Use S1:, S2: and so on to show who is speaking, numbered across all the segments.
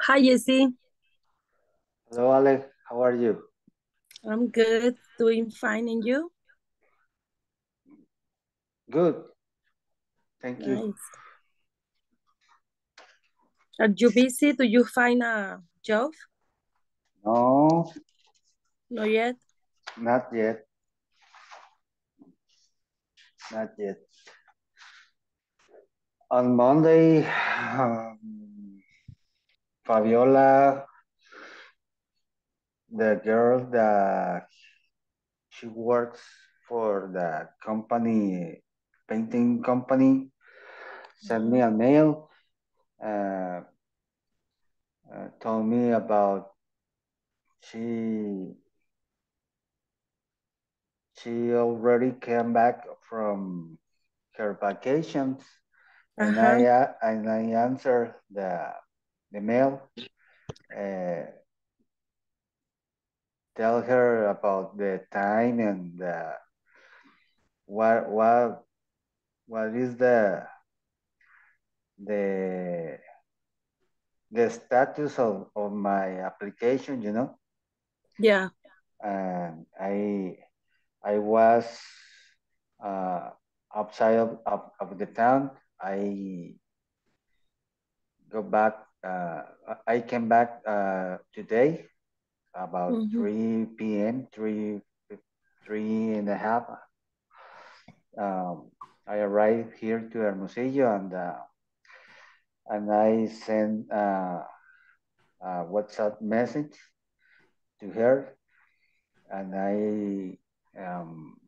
S1: Hi, Jesse.
S2: Hello, Alex. How are you?
S1: I'm good, doing fine, and you?
S2: Good. Thank you.
S1: Nice. Are you busy? Do you find a job?
S2: No,
S1: Not yet.
S2: not yet. Not yet. On Monday, um, Fabiola, the girl that she works for the company, painting company, sent me a mail, uh, uh, told me about she she already came back from her vacations and
S1: Uh-huh.
S2: I uh, and I answered the the mail uh, tell her about the time and uh, what what what is the the the status of, of my application you know
S1: Yeah.
S2: and I I was uh, outside of, of, of the town I go back uh, I came back uh, today about
S1: Mhm.
S2: 3 p.m 3 three and a half um, I arrived here to Hermosillo and uh, and I sent uh, a WhatsApp message to her and I um,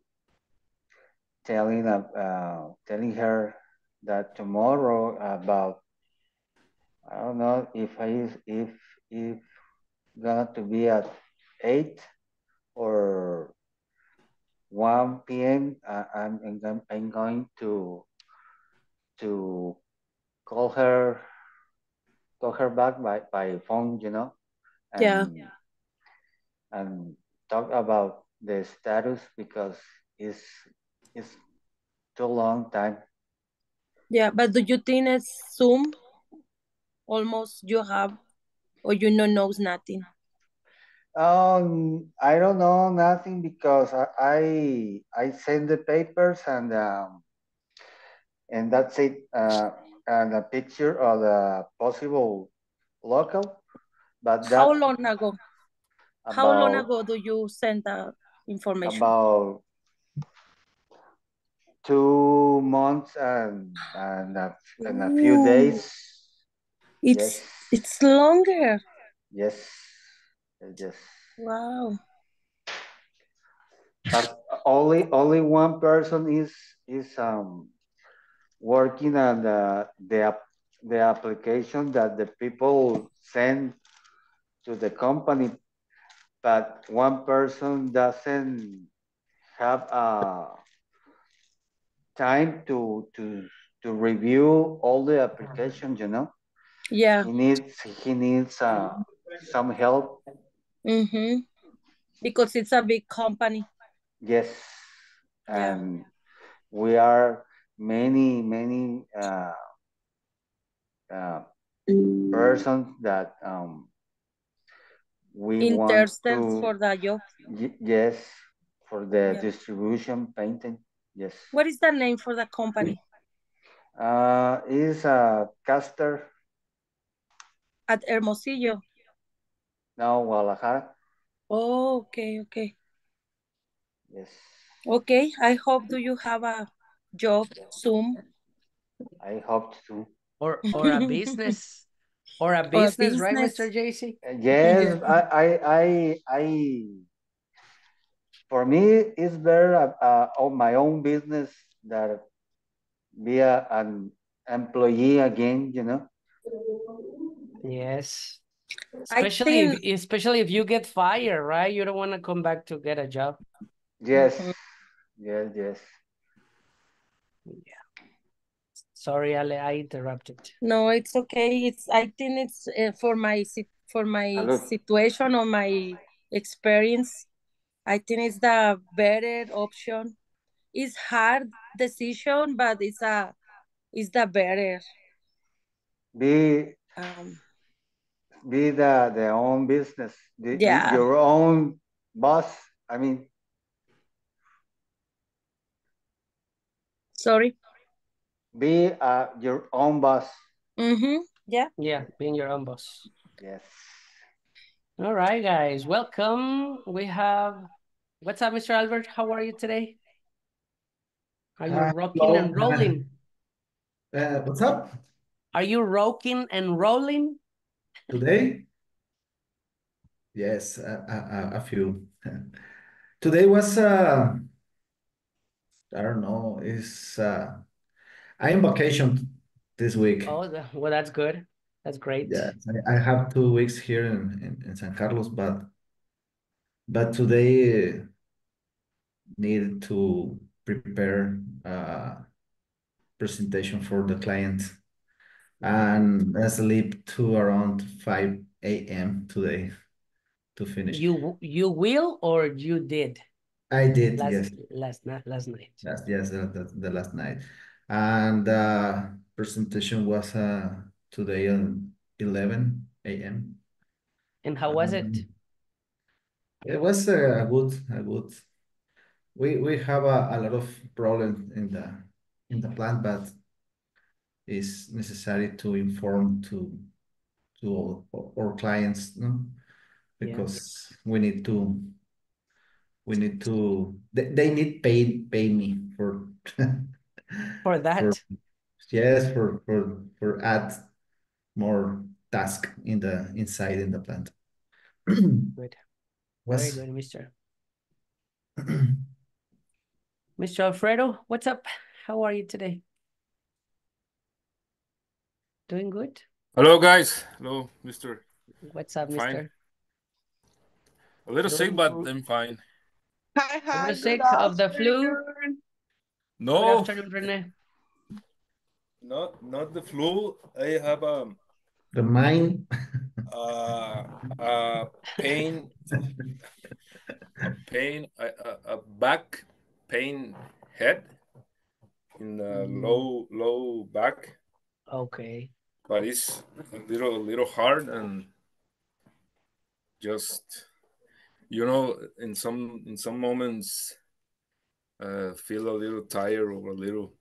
S2: telling uh, telling her that tomorrow about I don't know if I is if if gonna to be at eight or 1 p.m. Uh, I'm, I'm I'm going to to call her call her back by, by phone, you know,
S1: Yeah.
S2: and and talk about the status because it's it's too long time.
S1: Yeah, but do you think it's Zoom? Almost you have, or you know knows nothing?
S2: Um, I don't know nothing because I I, I send the papers and um, and that's it. Uh, and a picture of the possible local, but
S1: How long ago? How long ago do you send the information?
S2: about two months and and a, and a few
S1: Ooh,
S2: days. Yes,
S1: it's it's longer.
S2: yes, yes.
S1: Wow.
S2: But only only one person is is um working on the the the application that the people send to the company, but one person doesn't have a time to to to review all the applications. You know,
S1: Yeah.
S2: he needs he needs uh, some help.
S1: Mm-hmm. Because it's a big company.
S2: Yes,
S1: Yeah.
S2: and we are many many uh, uh, persons that um, we want
S1: Interested
S2: to
S1: for the job.
S2: yes for the
S1: Yeah.
S2: distribution painting. Yes,
S1: What is the name for the company?
S2: uh, is a caster
S1: At Hermosillo.
S2: now Guadalajara.
S1: Oh, okay, okay.
S2: Yes,
S1: Okay. I hope do you have a job soon
S2: I hope to.
S3: Or or a business. Or a
S1: or a
S3: business, right. Mr. JC?
S2: Yes, I, I, I, I. For me, it's better uh, uh, on my own business that be a, an employee again. You know.
S3: Yes.
S1: I
S3: Especially
S1: think
S3: if especially if you get fired, right? You don't want to come back to get a job.
S2: Yes,
S1: Mhm.
S2: yes, yes.
S3: Yeah. Sorry, Ale, I interrupted.
S1: no, it's okay. It's I think it's uh, for my for my
S2: Salud.
S1: situation or my experience. I think it's the better option. It's hard decision, but it's a it's the better.
S2: Be
S1: Um.
S2: Be the, their own business, the, the-
S1: Yeah.
S2: your own boss. I mean,
S1: Sorry.
S2: be uh, your own boss.
S1: Mm-hmm. Yeah.
S3: Yeah, being your own boss.
S2: Yes.
S3: All right, guys, welcome. We have, what's up, Mr. Albert? How are you today? Are you
S4: Uh,
S3: rocking
S4: hello.
S3: and rolling?
S4: Uh, what's up
S3: Are you rocking and rolling?
S4: Today? Yes, a, a, a- few. Today was uh, I don't know. Is uh, I am vacation this week.
S3: Oh, well, that's good. That's great.
S4: Yes, I, I have two weeks here in, in, in San Carlos, but but today uh, needed to prepare a presentation for the client. And I sleep to around 5 a.m. today to finish.
S3: You you will or you did
S4: I did,
S3: last
S4: yes.
S3: last night last night.
S4: Yes, yes, the, the, the last night. And uh presentation was uh today on 11 a.m.
S3: And how was it?
S4: Um, It was a good, a good. We we have a, a lot of problems in the in the plant, but it's necessary to inform to to our, our clients, no? Because we need to we need to they, they need pay pay me for
S3: For that,
S4: for yes for for for add more task in the inside in the plant.
S3: good. Very good, Mister. Mr. Alfredo, what's up? How are you today? Doing good?
S5: Hello, guys. Hello, Mister.
S3: What's up,
S5: Fine.
S3: Mister?
S5: A little sick,
S3: Doing
S5: but
S3: good.
S5: I'm fine.
S6: Hi, hi.
S3: You're sick of the flu?
S5: No,
S3: Rene.
S5: not not the flu. I have a
S4: the mind.
S5: uh, uh pain, pain, a, a, a back pain head in the
S3: Mm.
S5: low low back,
S3: Okay.
S5: But it's a little a little hard and just you know in some in some moments uh feel a little tired or a little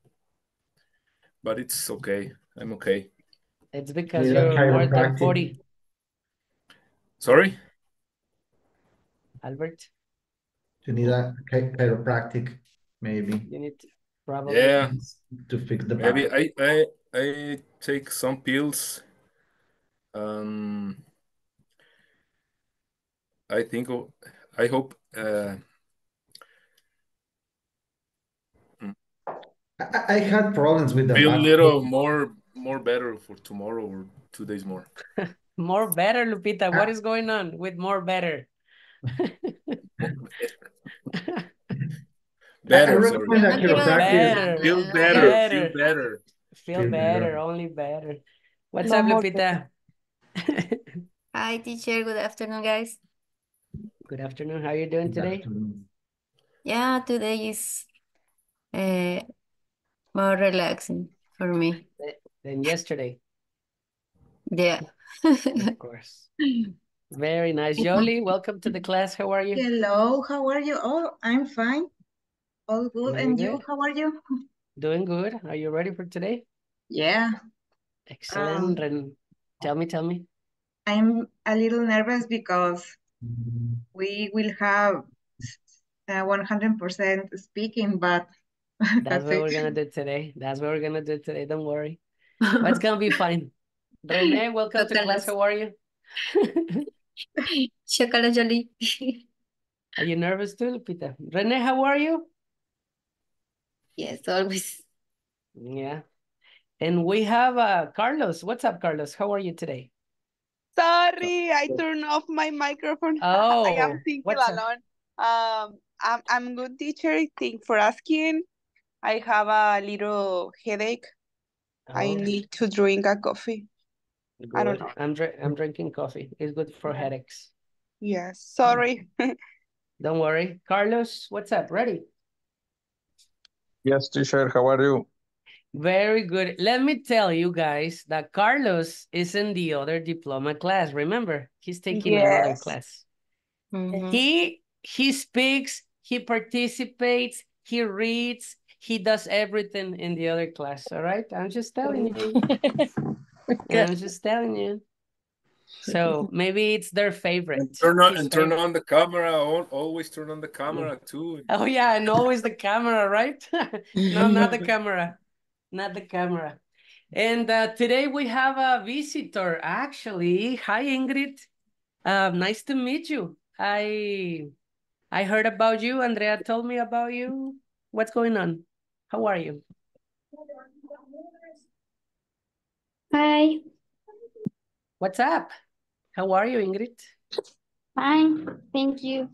S5: but it's okay i'm okay
S3: It's because
S4: Need a
S3: you're more than
S4: chiropractic.
S3: 40,
S5: sorry
S3: Albert.
S4: You need a chi- chiropractic, maybe,
S3: You need to probably.
S5: yeah
S4: to fix the
S5: maybe
S4: back.
S5: i i i take some pills um i think I hope uh
S4: I, I I had problems with the
S5: feel a little more more better for tomorrow or two days more
S3: More better, Lupita. What
S4: Ah.
S3: going on with more better?
S4: I, I
S5: better sorry
S4: recommend a
S7: No quiero
S4: chiropractic.
S3: Better.
S5: feel better
S3: Better.
S5: feel better
S3: Feel
S4: Feel
S3: better,
S4: better.
S3: only better. What's
S1: No
S3: up,
S1: more
S3: Lupita?
S7: Hi, teacher. Good afternoon, guys.
S3: Good afternoon. How are you doing
S4: Good
S3: today?
S4: afternoon.
S7: Yeah, today is uh, more relaxing for me.
S3: Than yesterday,
S7: Yeah.
S3: of course. Very nice. Jolie, welcome to the class. How are you?
S8: Hello, how are you? Oh, I'm fine. All good.
S3: Very
S8: And you, how are you?
S3: Doing good. Are you ready for today?
S8: Yeah,
S3: Excellent.
S8: Um,
S3: And tell me, tell me.
S8: I'm a little nervous because we will have uh, 100% speaking, but
S3: That's
S8: that's
S3: what we're gonna do today. That's what we're gonna do today. Don't worry. But it's gonna be fine. Rene, welcome to class. How are you?
S7: Chocolate Jolie.
S3: Are you nervous too, Lupita? Rene, how are you?
S7: Yes, always.
S3: Yeah. And we have uh Carlos. What's up, Carlos? How are you today?
S6: Sorry, I turned off my microphone. Oh, I am
S3: Oh,
S6: thinking
S3: what's up?
S6: alone. Um, I'm I'm good teacher. Thank for asking. I have a little headache. I
S3: Oh,
S6: need to drink a coffee. I don't know.
S3: I'm dr I'm drinking coffee. It's good for headaches.
S6: Yes, sorry.
S3: Don't worry. Carlos, what's up? Ready?
S9: Yes, teacher, how are you?
S3: Very good. Let me tell you guys that Carlos is in the other diploma class. Remember, he's taking another
S6: Yes.
S3: class.
S1: Mhm.
S3: He he speaks, he participates, he reads, he does everything in the other class. All right, I'm just telling you. I'm just telling you. So maybe it's their favorite.
S5: And turn on
S3: his
S5: and turn on the camera. Always turn on the camera too.
S3: Oh yeah, and always the camera, right? no, not the camera, not the camera. And uh, today we have a visitor. Actually, hi Ingrid. Um, nice to meet you. I I heard about you. Andrea told me about you. What's going on? How are you?
S9: Hi,
S3: What's up? How are you, Ingrid?
S9: fine, thank you.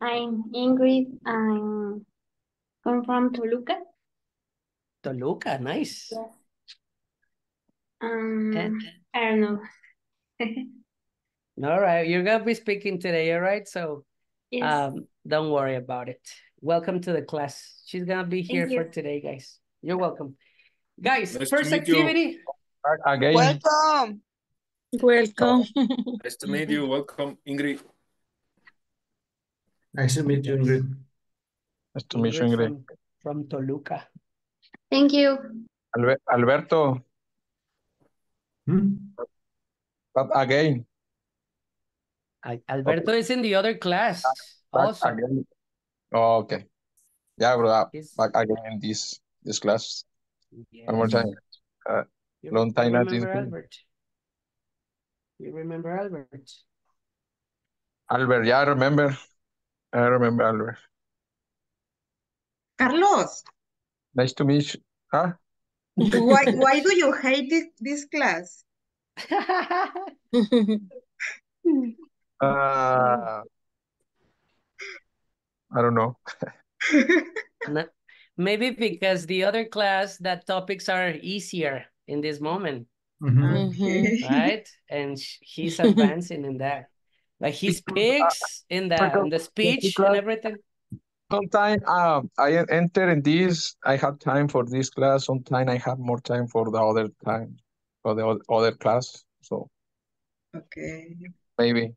S9: I'm Ingrid. I'm come from Toluca.
S3: Toluca, nice.
S9: Um,
S3: And-
S9: I don't know.
S3: All right, you're gonna be speaking today, all right? So
S9: Yes,
S3: um, don't worry about it. Welcome to the class. She's gonna be here for today, guys. You're welcome. Guys,
S5: Nice
S3: first
S5: meet you.
S3: activity.
S10: Again,
S6: Welcome.
S1: Welcome.
S5: Nice to meet you. Welcome, Ingrid.
S4: Nice to meet you, Ingrid.
S10: nice to meet you,
S3: Ingrid
S10: Ingrid.
S3: From, from Toluca.
S9: thank you.
S10: Albe- Alberto,
S4: Hmm?
S10: but again,
S3: Al- Alberto is in the other class
S10: back
S3: also.
S10: again. Oh, okay. Yeah, bro,
S3: He's-
S10: back again in this this class one more time. Uh, long time not in
S3: remember
S10: school.
S3: Albert? You remember Albert?
S10: Albert, yeah, I remember. I remember Albert.
S8: Carlos,
S10: Nice to meet you. Huh?
S8: why why do you hate this, this class?
S10: Uh, I don't know.
S3: No- Maybe because the other class, that topics are easier in this moment,
S4: Mhm.
S8: Okay.
S3: right? And he's advancing in that. Like he speaks in the in the speech and everything.
S10: Sometimes um, I en- enter in this, I have time for this class. Sometimes I have more time for the other time, for the other class. So
S8: Okay.
S10: maybe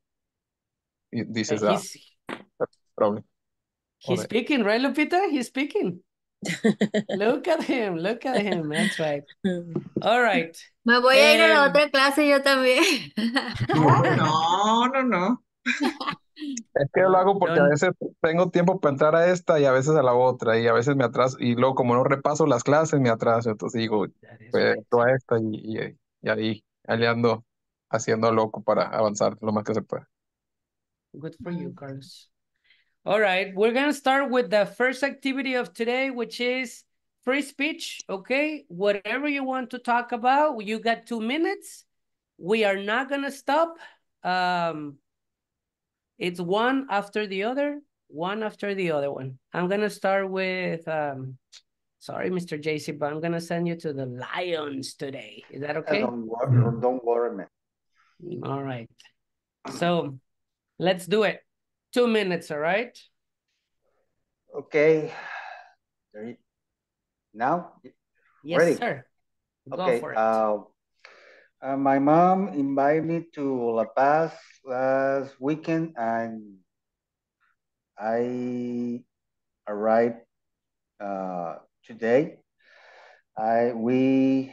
S10: this is a
S3: he's
S10: problem.
S3: he's speaking, right, Lupita? He's speaking. Look at him, look at him. That's right. All right.
S7: Me voy a ir a la
S3: Em,
S7: otra clase yo también.
S8: No, no, no.
S10: Es que lo hago porque a veces tengo tiempo para entrar a esta y a veces a la otra y a veces me atraso y luego como no repaso las clases me atraso, entonces digo, pues a esta y, y, y ahí, ahí ando haciendo loco para avanzar lo más que se pueda.
S3: Good for you, Carlos. All right, we're gonna start with the first activity of today, which is free speech, okay? Whatever you want to talk about, you got two minutes. We are not gonna stop. Um, it's one after the other, one after the other one. I'm gonna start with, um, sorry, Mr. JC, but I'm gonna send you to the Lions today. Is that okay?
S2: Don't worry, don't worry, man.
S3: All right. So let's do it. Two minutes, all right?
S2: Okay. Now?
S3: Yes,
S2: Ready?
S3: sir. Go
S2: Okay.
S3: for it.
S2: Uh, uh, my mom invited me to La Paz last weekend and I arrived uh, today. I we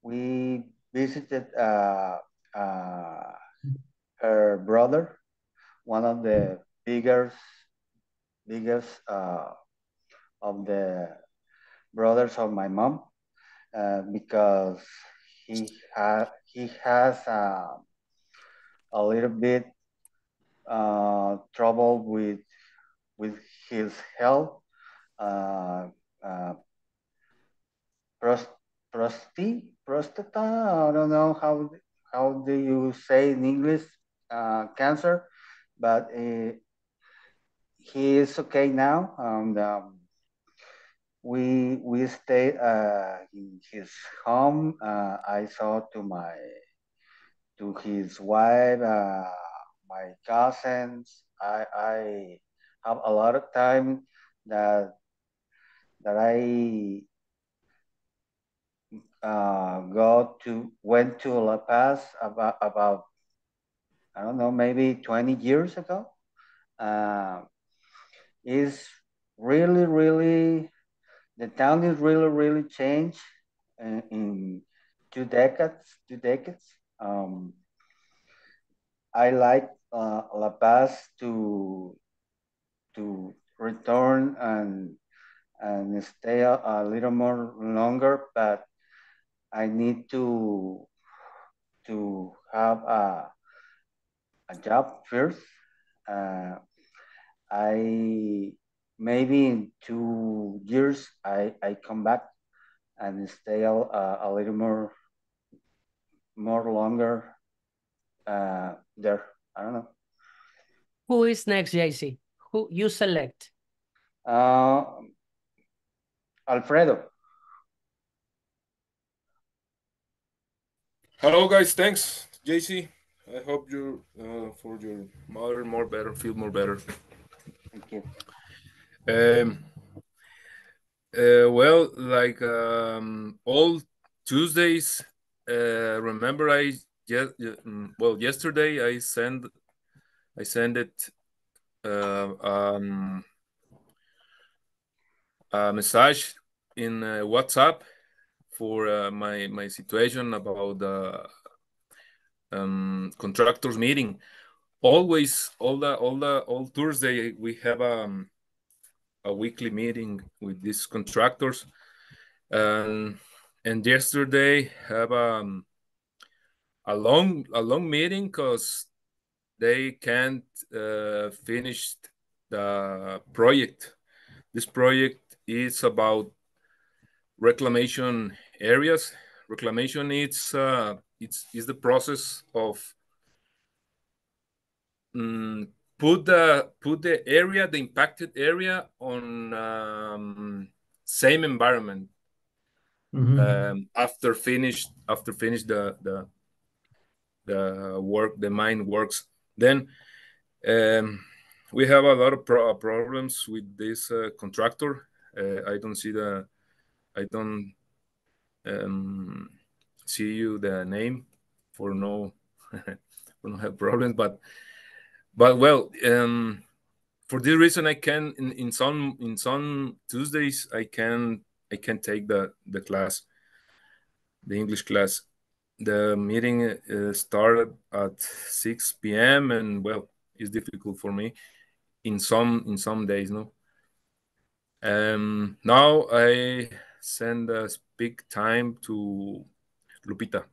S2: we visited uh, uh, her brother, one of the biggest biggest uh, of the brothers of my mom, uh, because he ha he has uh, a little bit uh, trouble with with his health. Uh, uh, prost prosti prostata. I don't know how how do you say in English uh, cancer, but uh, he is okay now. And um, we we stayed uh, in his home. Uh, I saw to my to his wife, uh, my cousins. I I have a lot of time that that I uh, go to went to La Paz about about I don't know maybe 20 years ago. Uh, is really really the town is really really changed in, in two decades two decades. Um, I like uh, La Paz to to return and and stay a, a little more longer, but I need to to have a a job first. Uh, I maybe in two years I I come back and stay a, a, a little more more longer uh, there. I don't know.
S3: Who is next, JC? Who you select?
S2: Uh, Alfredo.
S5: Hello, guys. Thanks, JC. I hope you uh, for your mother more better, feel more better.
S2: Thank you.
S5: Um, uh, well, like um, all Tuesdays, uh, remember I yes, well yesterday I sent I sent it uh, um, a message in uh, WhatsApp for uh, my my situation about the um, contractors meeting. Always, all the all the all Thursday we have um, a weekly meeting with these contractors, and and yesterday have um, a long a long meeting because they can't uh, finish the project. This project is about reclamation areas. Reclamation is uh, it's is the process of um, put the put the area, the impacted area, on um, same environment
S4: Mm -hmm.
S5: um, after finished after finish the the the work the mine works. Then um, we have a lot of pro problems with this uh, contractor. Uh, I don't see the I don't um, see you the name for no for no have problems, but but well um, for this reason I can in, in some in some Tuesdays I can I can take the the class the English class. The meeting uh, started at 6 p.m. and well it's difficult for me in some in some days no um now I send a speak time to Lupita.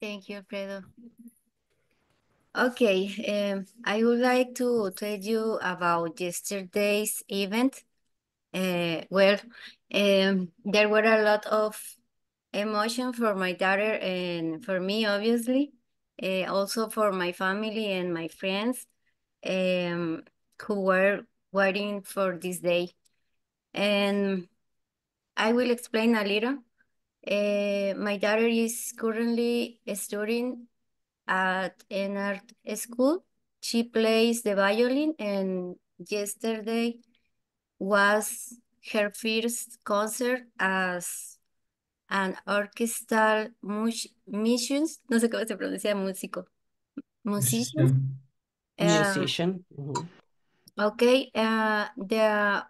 S7: Thank you, Alfredo. Okay, um, I would like to tell you about yesterday's event. Uh, well, um, there were a lot of emotion for my daughter and for me, obviously. Uh, also for my family and my friends um, who were waiting for this day. And I will explain a little. Uh, my daughter is currently studying at an art school. She plays the violin and yesterday was her first concert as an orchestral musicians, no sé cómo se pronuncia músico, musician.
S3: Musician. Mm -hmm.
S7: Okay, uh, the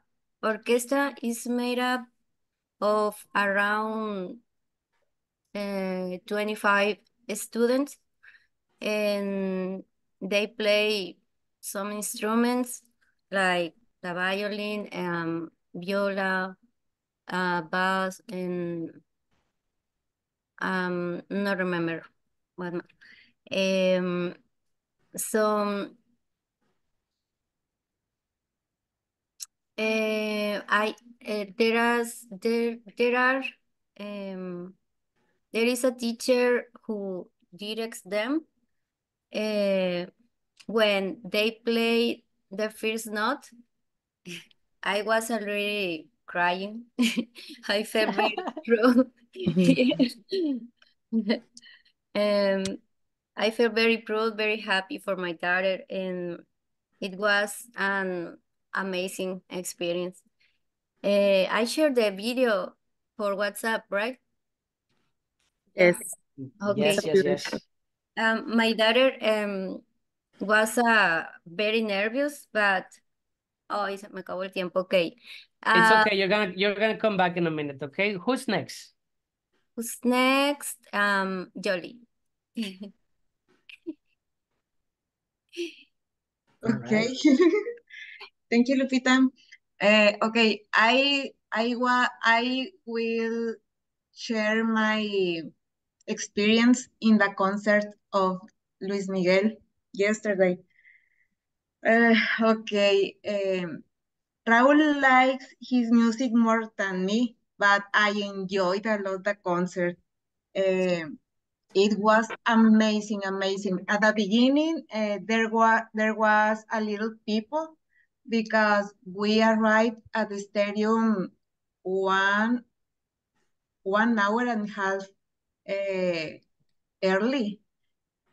S7: orchestra is made up of around uh, 25 students and they play some instruments like the violin, and viola, uh, bass, and um, not remember what. Um, so Uh, I uh, there are there there are um, there is a teacher who directs them. Uh, when they play the first note, I was already crying. I felt very proud. um, I felt very proud, very happy for my daughter, and it was an amazing experience. Uh, I shared the video for WhatsApp, right?
S1: Yes.
S7: Okay.
S3: Yes, yes, yes.
S7: Um, my daughter um was uh very nervous, but oh, se me acabó el tiempo. Okay.
S3: It's
S7: Uh,
S3: okay. You're gonna you're gonna come back in a minute. Okay. Who's next?
S7: Who's next? Um, Jolly.
S8: Okay. Thank you, Lupita. Uh, okay, I I wa I will share my experience in the concert of Luis Miguel yesterday. Uh, okay, um, Raúl likes his music more than me, but I enjoyed a lot the concert. Um, it was amazing, amazing. At the beginning, uh, there was there was a little people because we arrived at the stadium one one hour and a half uh, early.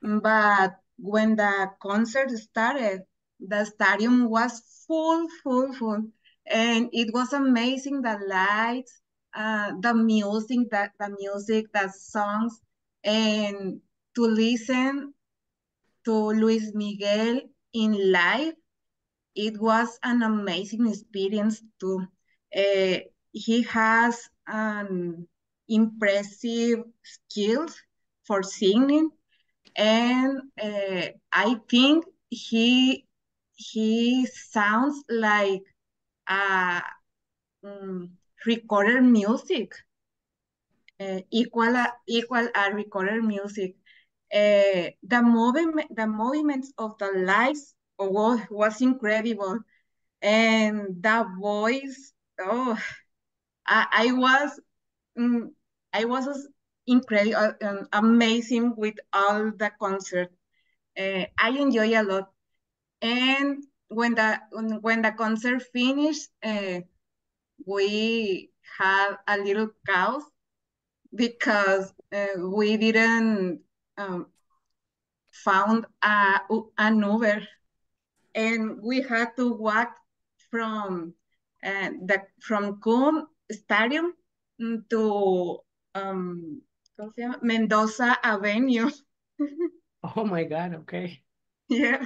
S8: But when the concert started, the stadium was full, full, full, and it was amazing. The lights, uh, the music, the, the music, the songs, and to listen to Luis Miguel in live, it was an amazing experience too. Uh, he has an impressive skills for singing, and uh, I think he he sounds like a um, recorded music uh, equal a, equal a recorded music. The movement the movements of the lights was, was incredible, and that voice oh I, I was um, I was incredible um, amazing with all the concert. Uh, I enjoy a lot, and when the when, the concert finished, uh, we had a little chaos because uh, we didn't um, found a, an Uber and we had to walk from uh, the from Coon Stadium to um, ¿cómo se llama? Mendoza Avenue.
S3: Oh my God. Okay.
S8: yeah.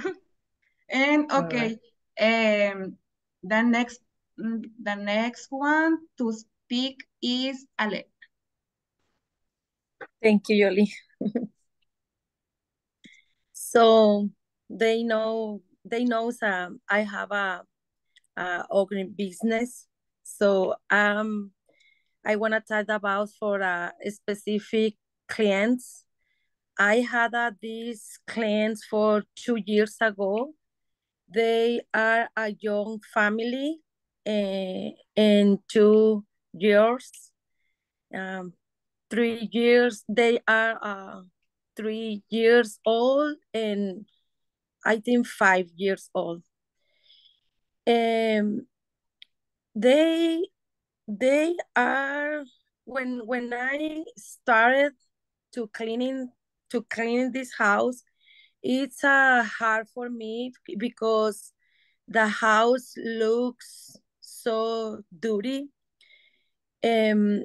S8: And
S3: All
S8: okay, um, the next mm, the next one to speak is Ale.
S1: Thank you, Yoli. so they know they knows um I have a, a organic business. So um I wanna talk about for a specific clients. I had uh, these clients for two years ago. They are a young family uh, and two years. Um, three years, they are uh, three years old and I think five years old. Um, they they are when when I started to cleaning to clean this house, it's uh, hard for me because the house looks so dirty. Um,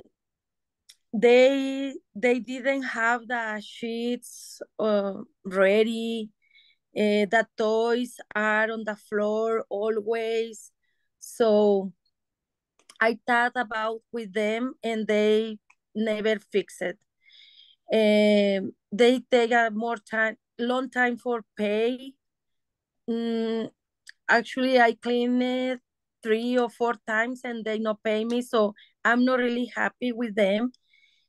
S1: they they didn't have the sheets uh, ready. Uh, the toys are on the floor always. So I thought about with them and they never fix it. Um, they take a more time, long time for pay. Mm, actually, I clean it three or four times and they not pay me, so I'm not really happy with them.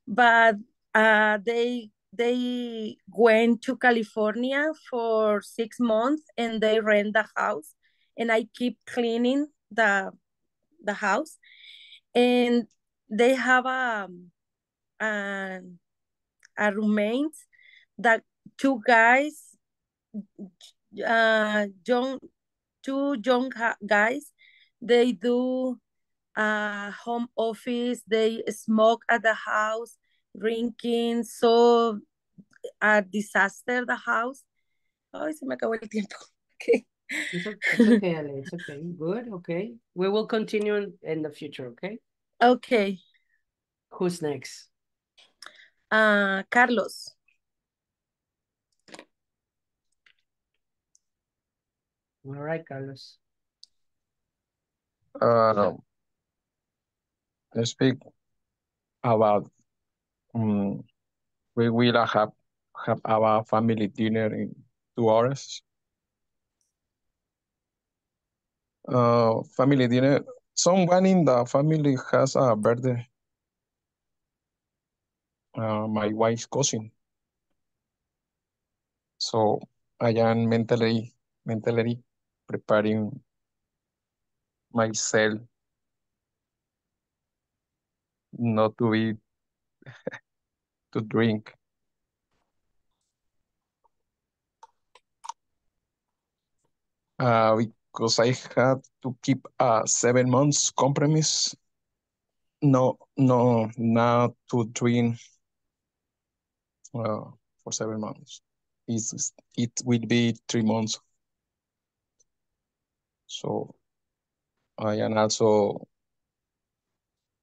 S1: But uh, they they went to California for six months and they rent the house, and I keep cleaning the the house, and they have a a, a roommate that two guys uh young two young guys they do uh home office. They smoke at the house drinking so a disaster the house Ay, se me acabó el tiempo. Okay.
S3: It's, o- it's okay, Ale. It's okay. Good. Okay. We will continue in, in the future. Okay.
S1: Okay.
S3: Who's next?
S1: Uh, Carlos.
S3: All right, Carlos.
S10: Uh, let's speak about um, we will have have our family dinner in two hours. Uh, family dinner. Someone in the family has a birthday. Uh, my wife's cousin. So I am mentally mentally preparing myself not to eat to drink. Uh, because I had to keep a seven months compromise. No, no, not to drink uh, for seven months. It's, it will be three months. So I am also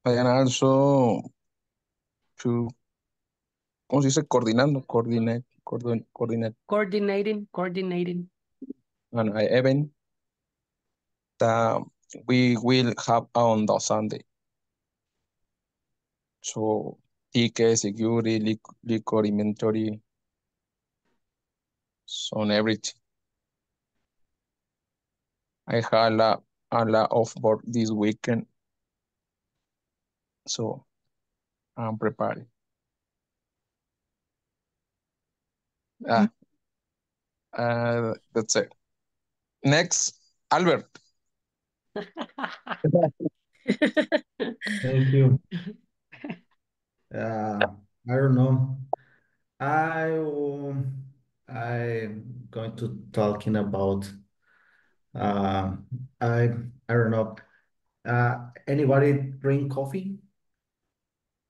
S10: I am also to ¿cómo se dice? Coordinando, coordinate, coordinate, coordinate
S3: Coordinating, coordinating.
S10: an event that we will have on the Sunday. So ticket, security, lic- liquor inventory, so on everything. I had a a lot of work this weekend. So I'm prepared. Ah, uh, that's it. Next, Albert.
S4: Thank you. Uh, I don't know. I um, I'm going to talking about uh I I don't know. Uh, anybody drink coffee?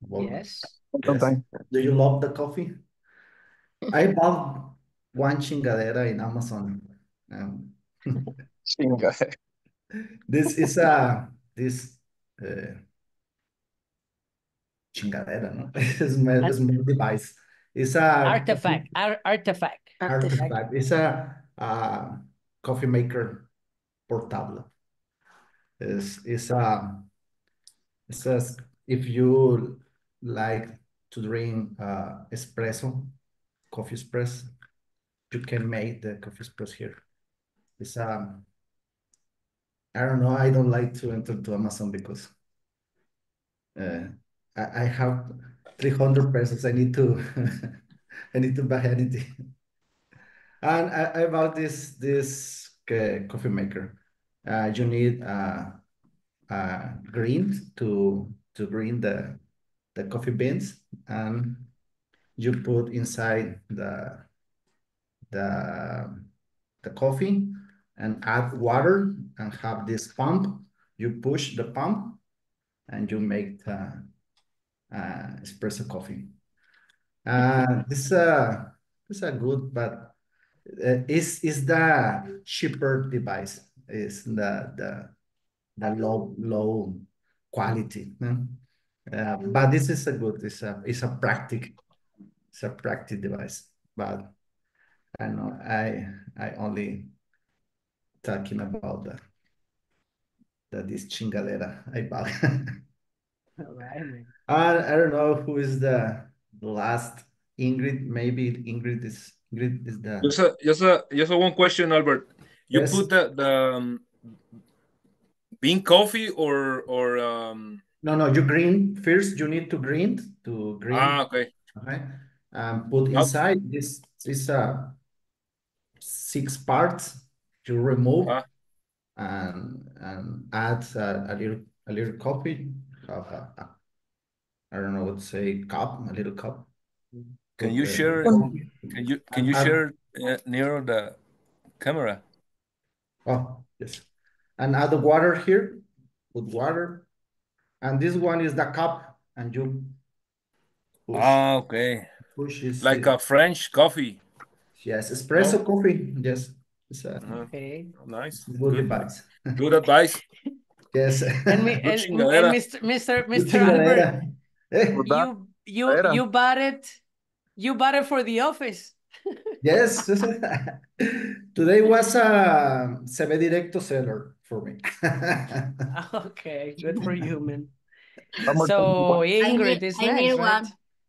S4: Well,
S3: Yes.
S4: yes. Do you love the coffee? I bought one chingadera in Amazon. Um,
S10: Chinga.
S4: this is a this uh, chingadera, no? It's my
S3: An
S4: small device. It's a
S3: artifact, ar artifact.
S4: artifact. It's a uh, coffee maker portable. It's it's a it says if you like to drink uh, espresso, coffee espresso, you can make the coffee espresso here. It's um I don't know. I don't like to enter to Amazon because uh, I, I have 300 pesos. I need to I need to buy anything. And I, I bought this this uh, coffee maker. Uh, you need uh, uh, green to to green the the coffee beans, and you put inside the the the coffee and add water and have this pump. You push the pump and you make the uh, espresso coffee. Uh, this uh, this a good, but uh, is is the cheaper device. Is the the the low low quality. no? Uh, but this is a good. It's a it's a practical. It's a practical device. But I know I I only talking about the the this chingadera I bought.
S3: All right, man.
S4: Uh, I don't know who is the last Ingrid. Maybe Ingrid is Ingrid is the
S5: Just a, just a, just a one question, Albert. You
S4: Yes.
S5: put the the um, bean coffee or or um.
S4: No no you green first. You need to green to green.
S5: Ah, okay.
S4: Okay. Um, put inside this this uh six parts. You remove
S5: Ah.
S4: and and add uh, a little a little coffee. Have a, a, I don't know what to say cup a little cup.
S5: Can you share? Can you can you share uh, near the camera?
S4: Oh, yes. And add the water here, put water. And this one is the cup and you push,
S5: Ah, okay.
S4: push is
S5: Like a French coffee.
S4: yes, espresso coffee, yes. It's a
S5: Uh-huh.
S3: Okay.
S5: Nice.
S4: good
S5: Good.
S4: advice.
S5: Good advice.
S4: Yes.
S3: And me and, and Mr. Mr. Mr. Albert.
S4: Eh,
S3: you you you bought it. You bought it for the office.
S4: Yes. Today was a se ve directo seller for me.
S3: Okay, good for you, man.
S10: Summer
S3: So
S10: 21.
S7: I
S3: Ingrid
S7: need,
S3: is
S7: I
S3: next,
S7: need
S3: right?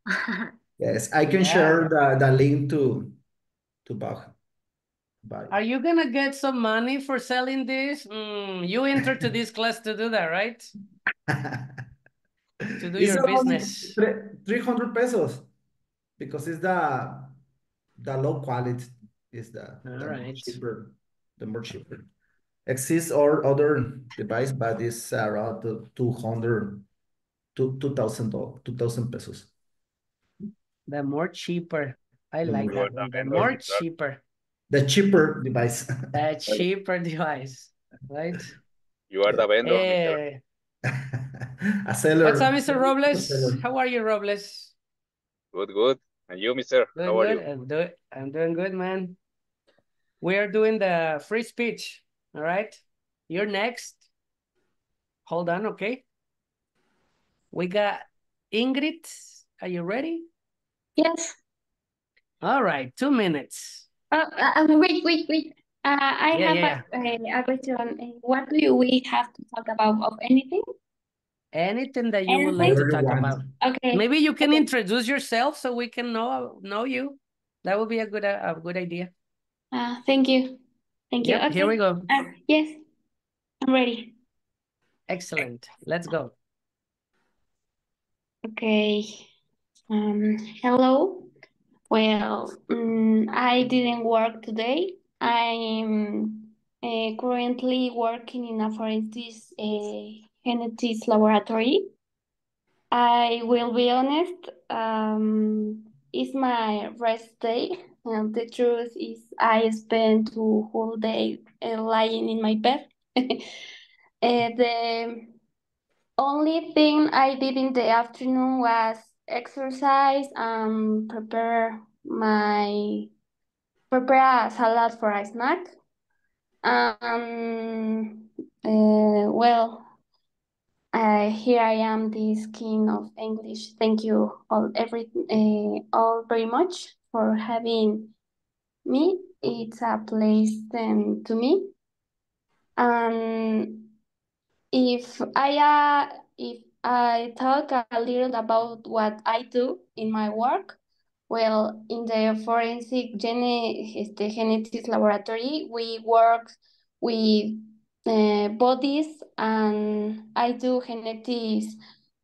S7: one.
S4: Yes, I can
S3: Yeah.
S4: share the, the link to to buy. buy.
S3: Are you gonna get some money for selling this? Mm, you entered to this class to do that, right? To do
S4: It's
S3: your business.
S4: 300 pesos because it's the the low quality is the, the more cheaper the more cheaper exists all other device but it's around the 200 to 2000 dollars 2000 pesos
S3: The more cheaper. I
S4: The
S3: like
S4: more-
S3: that. The more
S5: exactly.
S3: cheaper.
S4: the cheaper device
S3: The cheaper device, right?
S11: You are the vendor, Mr.
S3: Eh,
S4: a seller
S3: what's up, Mr. Robles? How are you, Robles?
S11: Good, good. And you, Mr.
S3: Doing
S11: How are
S3: good?
S11: you?
S3: I'm doing, I'm doing good, man. We are doing the free speech, all right? You're next. Hold on, okay? We got Ingrid. Are you ready?
S9: Yes.
S3: All right, two minutes.
S9: Uh, uh, wait, wait, wait. Uh, I
S3: Yeah,
S9: have
S3: yeah,
S9: a, a question. What do you, we have to talk about of anything?
S3: Anything that you would like to talk about.
S9: Okay.
S3: Maybe you can
S9: Okay.
S3: introduce yourself so we can know know you. That would be a good a, a good idea.
S9: Uh, thank you. Thank you.
S3: Yep, here we go.
S9: Uh, yes, I'm ready.
S3: Excellent. Let's go.
S9: Okay. Um, hello. Well, mm, I didn't work today. I'm uh, currently working in a forensics uh, genetics laboratory. I will be honest, um, it's my rest day, and the truth is I spent two whole day uh, lying in my bed. Uh, the only thing I did in the afternoon was exercise and prepare my prepare a salad for a snack. Um, uh, well, uh, here I am, this king of English. Thank you all, every, uh, all very much for having me. It's a pleasure to me. And if I uh, if I talk a little about what I do in my work, well, in the forensic gene, este, genetics laboratory, we work with uh, bodies and I do genetics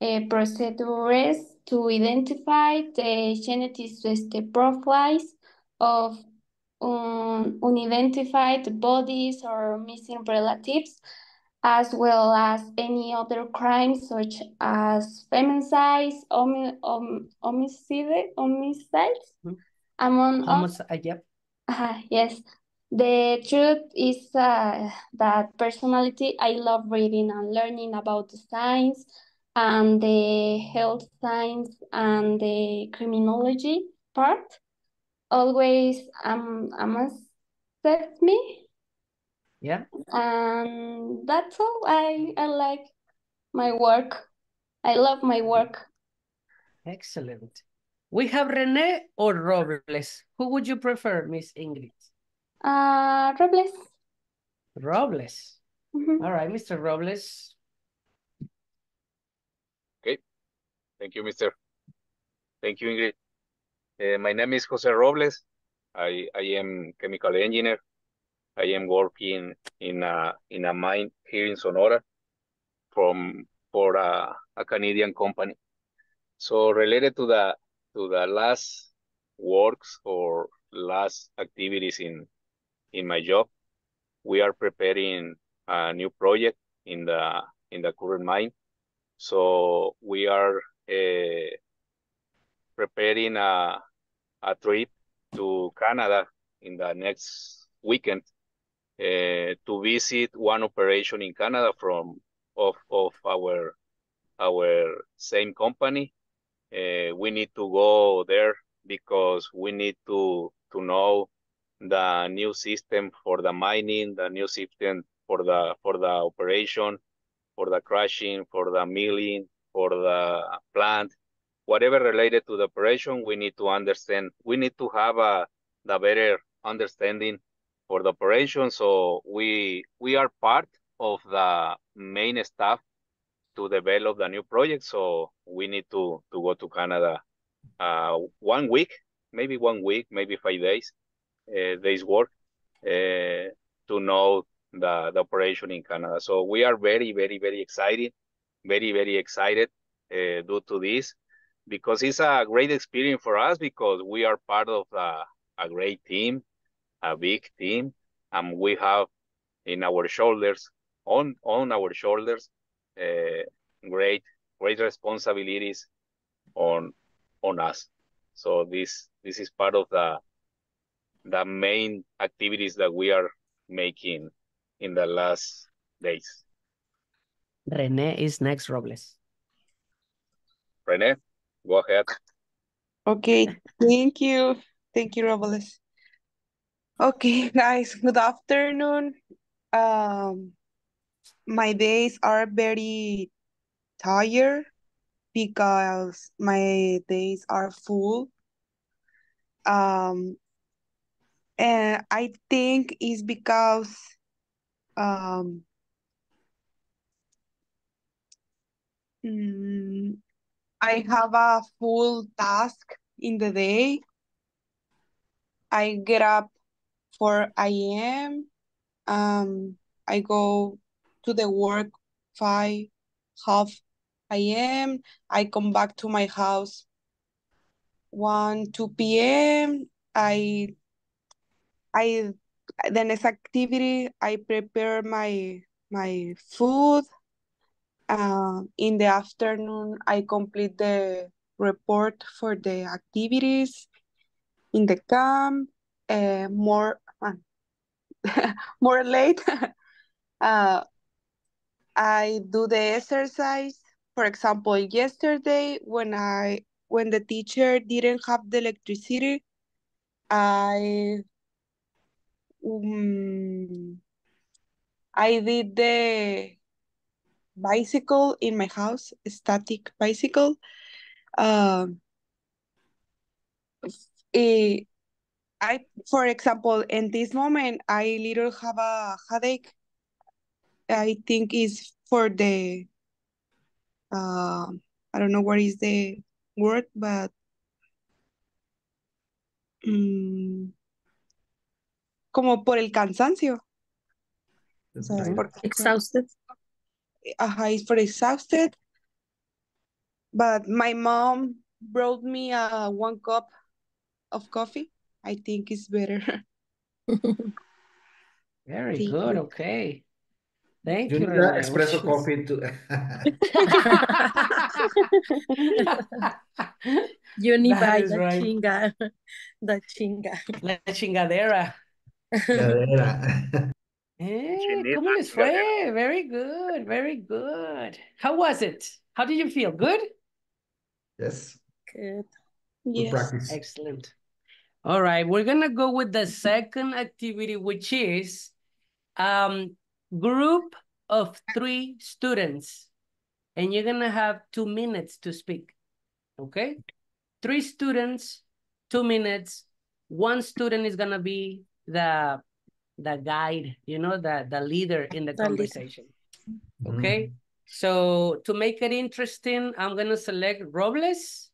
S9: uh, procedures to identify the genetics este, profiles of um, unidentified bodies or missing relatives as well as any other crimes such as femicide, homi hom homicide, homicides,
S3: Mhm.
S9: among others.
S3: Homicide, yep.
S9: Uh, yes, the truth is uh, that personality, I love reading and learning about the science and the health science and the criminology part. Always um, amazes me.
S3: Yeah.
S9: And that's all. I, I like my work. I love my work.
S3: Excellent. We have Rene or Robles. Who would you prefer, Miss Ingrid?
S9: Uh, Robles.
S3: Robles.
S9: Mhm.
S3: All right, Mr. Robles. Okay.
S11: Thank you, Mr. Thank you, Ingrid. Uh, my name is Jose Robles. I, I am chemical engineer. I am working in a in a mine here in Sonora from for a, a Canadian company. So related to the to the last works or last activities in in my job, we are preparing a new project in the in the current mine. So we are uh, preparing a a trip to Canada in the next weekend uh, to visit one operation in Canada from of of our our same company. Uh, we need to go there because we need to to know the new system for the mining, the new system for the for the operation, for the crushing, for the milling, for the plant, whatever related to the operation, we need to understand. We need to have a the better understanding for the operation. So we we are part of the main staff to develop the new project. So we need to to go to Canada uh, one week, maybe one week, maybe five days, uh, days work uh, to know the, the operation in Canada. So we are very, very, very excited, very, very excited uh, due to this because it's a great experience for us because we are part of a, a great team, a big team, and we have in our shoulders, on on our shoulders, uh, great great responsibilities on on us. So this this is part of the the main activities that we are making in the last days.
S3: Rene is next, Robles.
S11: Rene, go ahead.
S6: Okay, thank you. Thank you, Robles. Okay, guys, good afternoon. Um, my days are very tired because my days are full. Um, and I think it's because um, mm, I have a full task in the day. I get up 4 a.m. Um, I go to the work 5 half a.m. I come back to my house 1 2 p.m. I I the next activity I prepare my my food. Uh, in the afternoon I complete the report for the activities in the camp. Uh, more more late. uh, I do the exercise. For example, yesterday when I when the teacher didn't have the electricity, I um, I did the bicycle in my house, static bicycle. Um, eh, I, for example, in this moment, I little have a headache. I think is for the, uh, I don't know what is the word, but um, como por el cansancio. ¿Sabes
S4: Right.
S6: por?
S1: Exhausted.
S6: Ajá, it's for exhausted. But my mom brought me uh, one cup of coffee. I think it's better.
S3: Very
S6: Thank
S3: good.
S6: you.
S3: Okay. Thank
S4: You
S3: you,
S4: need espresso
S3: Which
S4: coffee to.
S1: You need
S3: That
S1: buy the
S3: right.
S1: chinga. The chinga.
S3: La chingadera.
S4: Cadera.
S3: Eh,
S11: Chinita,
S3: ¿cómo les fue? Very good, very good. How was it? How did you feel? Good?
S4: Yes,
S1: Good.
S4: good
S6: Yes.
S4: practice.
S3: Excellent. All right, we're gonna go with the second activity, which is um group of three students, and you're gonna have two minutes to speak. Okay? Three students, two minutes. One student is gonna be the the guide, you know, the the leader in the
S1: The leader.
S3: conversation. Okay? So to make it interesting, I'm gonna select Robles.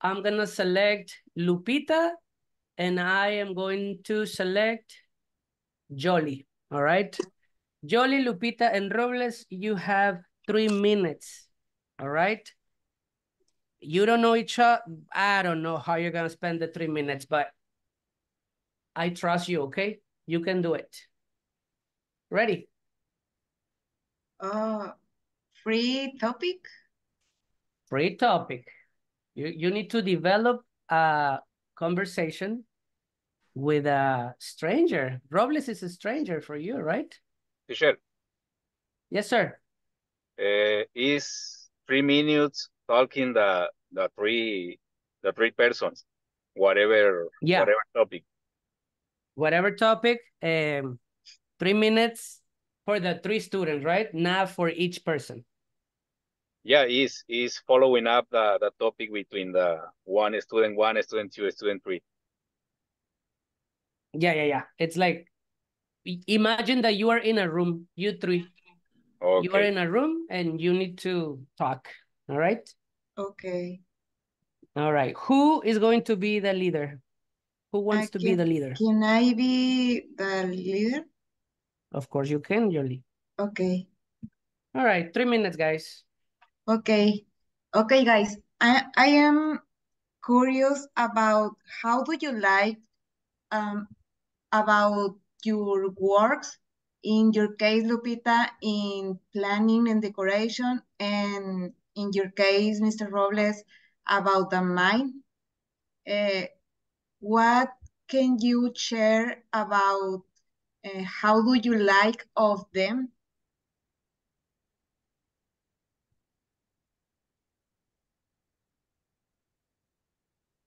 S3: I'm gonna select Lupita, and I am going to select Yoli. All right. Yoli, Lupita, and Robles, you have three minutes. All right. You don't know each other. I don't know how you're gonna spend the three minutes, but I trust you, okay? You can do it. Ready?
S8: Oh, free topic?
S3: Free topic. You, you need to develop a conversation with a stranger. Robles is a stranger for you, right?
S11: Teacher,
S3: Yes, sir.
S11: uh, is three minutes talking the the three the three persons, whatever
S3: Yeah.
S11: whatever topic.
S3: whatever topic, um, three minutes for the three students, right? Not for each person.
S11: Yeah, is is following up the, the topic between the one student one, student two, student three.
S3: Yeah, yeah, yeah. It's like imagine that you are in a room, you three.
S11: Okay.
S3: You are in a room and you need to talk. All right.
S8: Okay.
S3: All right. Who is going to be the leader? Who wants to be the leader?
S8: Can I be the leader?
S3: Of course you can, Yoli.
S8: Okay.
S3: All right, three minutes, guys.
S8: Okay. Okay, guys. I I am curious about how do you like um about your works in your case, Lupita, in planning and decoration, and in your case, Mr. Robles, about the mine. Uh, what can you share about uh, how do you like of them?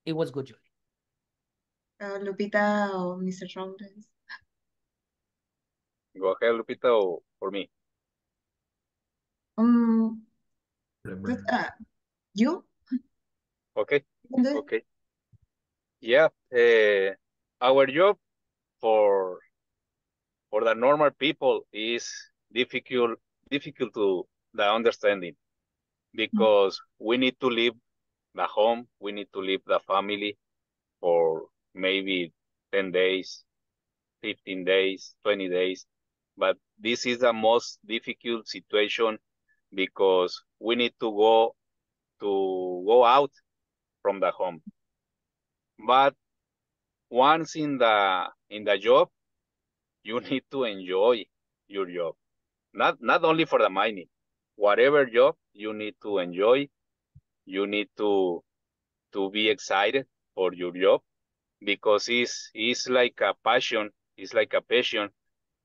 S3: It was good, Yoli.
S8: Uh, Lupita or Mr. Robles?
S11: Go ahead, Lupita, or for me.
S8: Um,
S4: Whatever.
S8: good, uh, you?
S11: Okay.
S8: You can do it?
S11: Okay. Yeah, uh, our job for for the normal people is difficult difficult to the understanding because we need to leave the home, we need to leave the family for maybe 10 days, 15 days, 20 days. But this is the most difficult situation because we need to go to go out from the home. But once in the in the job, you need to enjoy your job. Not not only for the mining. Whatever job you need to enjoy, you need to to be excited for your job because it's it's like a passion, it's like a passion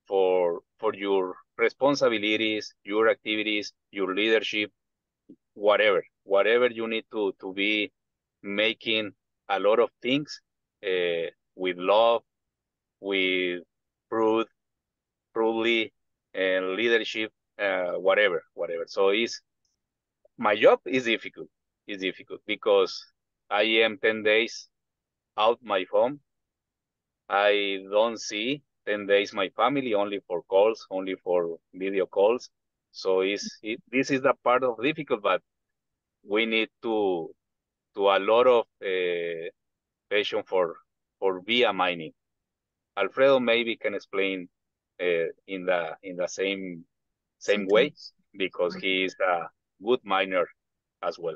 S11: for for your responsibilities, your activities, your leadership, whatever, whatever you need to to be making a lot of things uh, with love, with pride, truly, and leadership, uh, whatever, whatever. So it's my job is difficult. It's difficult because I am ten days out my home. I don't see 10 days my family only for calls, only for video calls. So it's, it, this is the part of difficult, but we need to to a lot of uh, passion for for via mining. Alfredo maybe can explain uh, in the in the same same way because he is a good miner as well.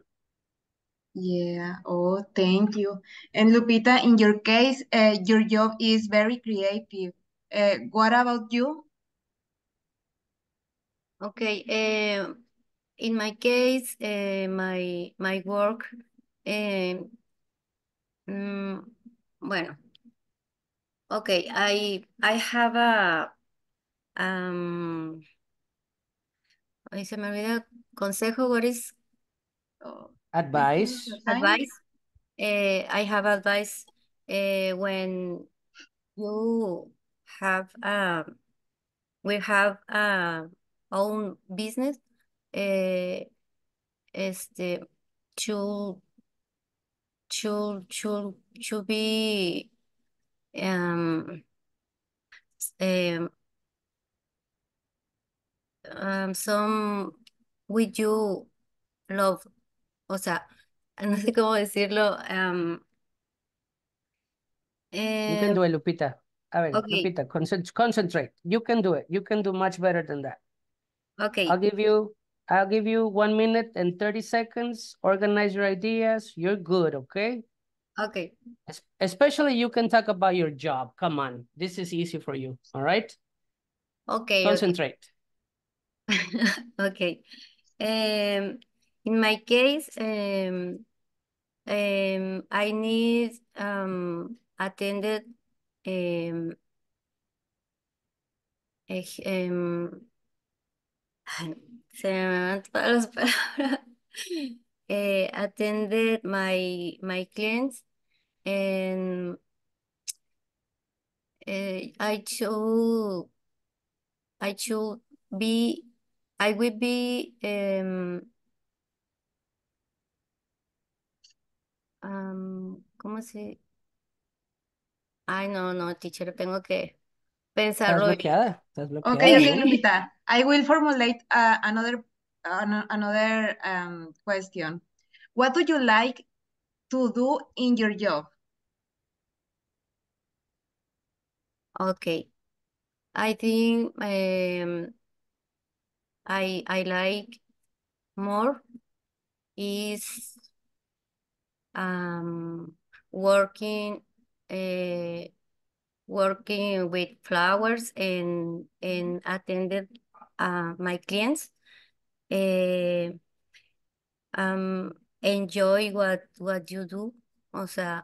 S8: Yeah, oh, thank you. And Lupita, in your case, uh, your job is very creative. Uh, what about you?
S7: Okay, uh, in my case, uh, my my work, mm, bueno, okay, I I have a um, ay, se me olvida consejo. What is
S8: Oh,
S3: Advice.
S7: advice? Uh, I have advice uh, when you have um, we have a own business. Uh, the should should should should be um um um some with you love o sea no sé cómo decirlo um
S3: You
S7: eh,
S3: can do it, Lupita. A ver,
S7: okay.
S3: Lupita, concent- concentrate. You can do it. You can do much better than that.
S7: okay
S3: I'll give you, I'll give you one minute and 30 seconds. Organize your ideas. You're good, okay?
S7: okay
S3: Es- Especially you can talk about your job. Come on. This is easy for you. All right?
S7: okay okay
S3: Concentrate.
S7: okay um in my case um um I need um attended um ay, se me van todas las palabras. Eh, attended my my clients and uh, I should, I should be, I will be, um, um, ¿cómo se? Ay, no, no, teacher, tengo que
S3: Estás
S7: pensarlo bien.
S3: bloqueada, estás bloqueada.
S8: Okay, okay. Lupita. I will formulate uh, another an- another um, question. What do you like to do in your job?
S7: Okay. I think um I I like more is um working uh working with flowers and and attended uh my clients. Uh, um enjoy what what you do. O sea,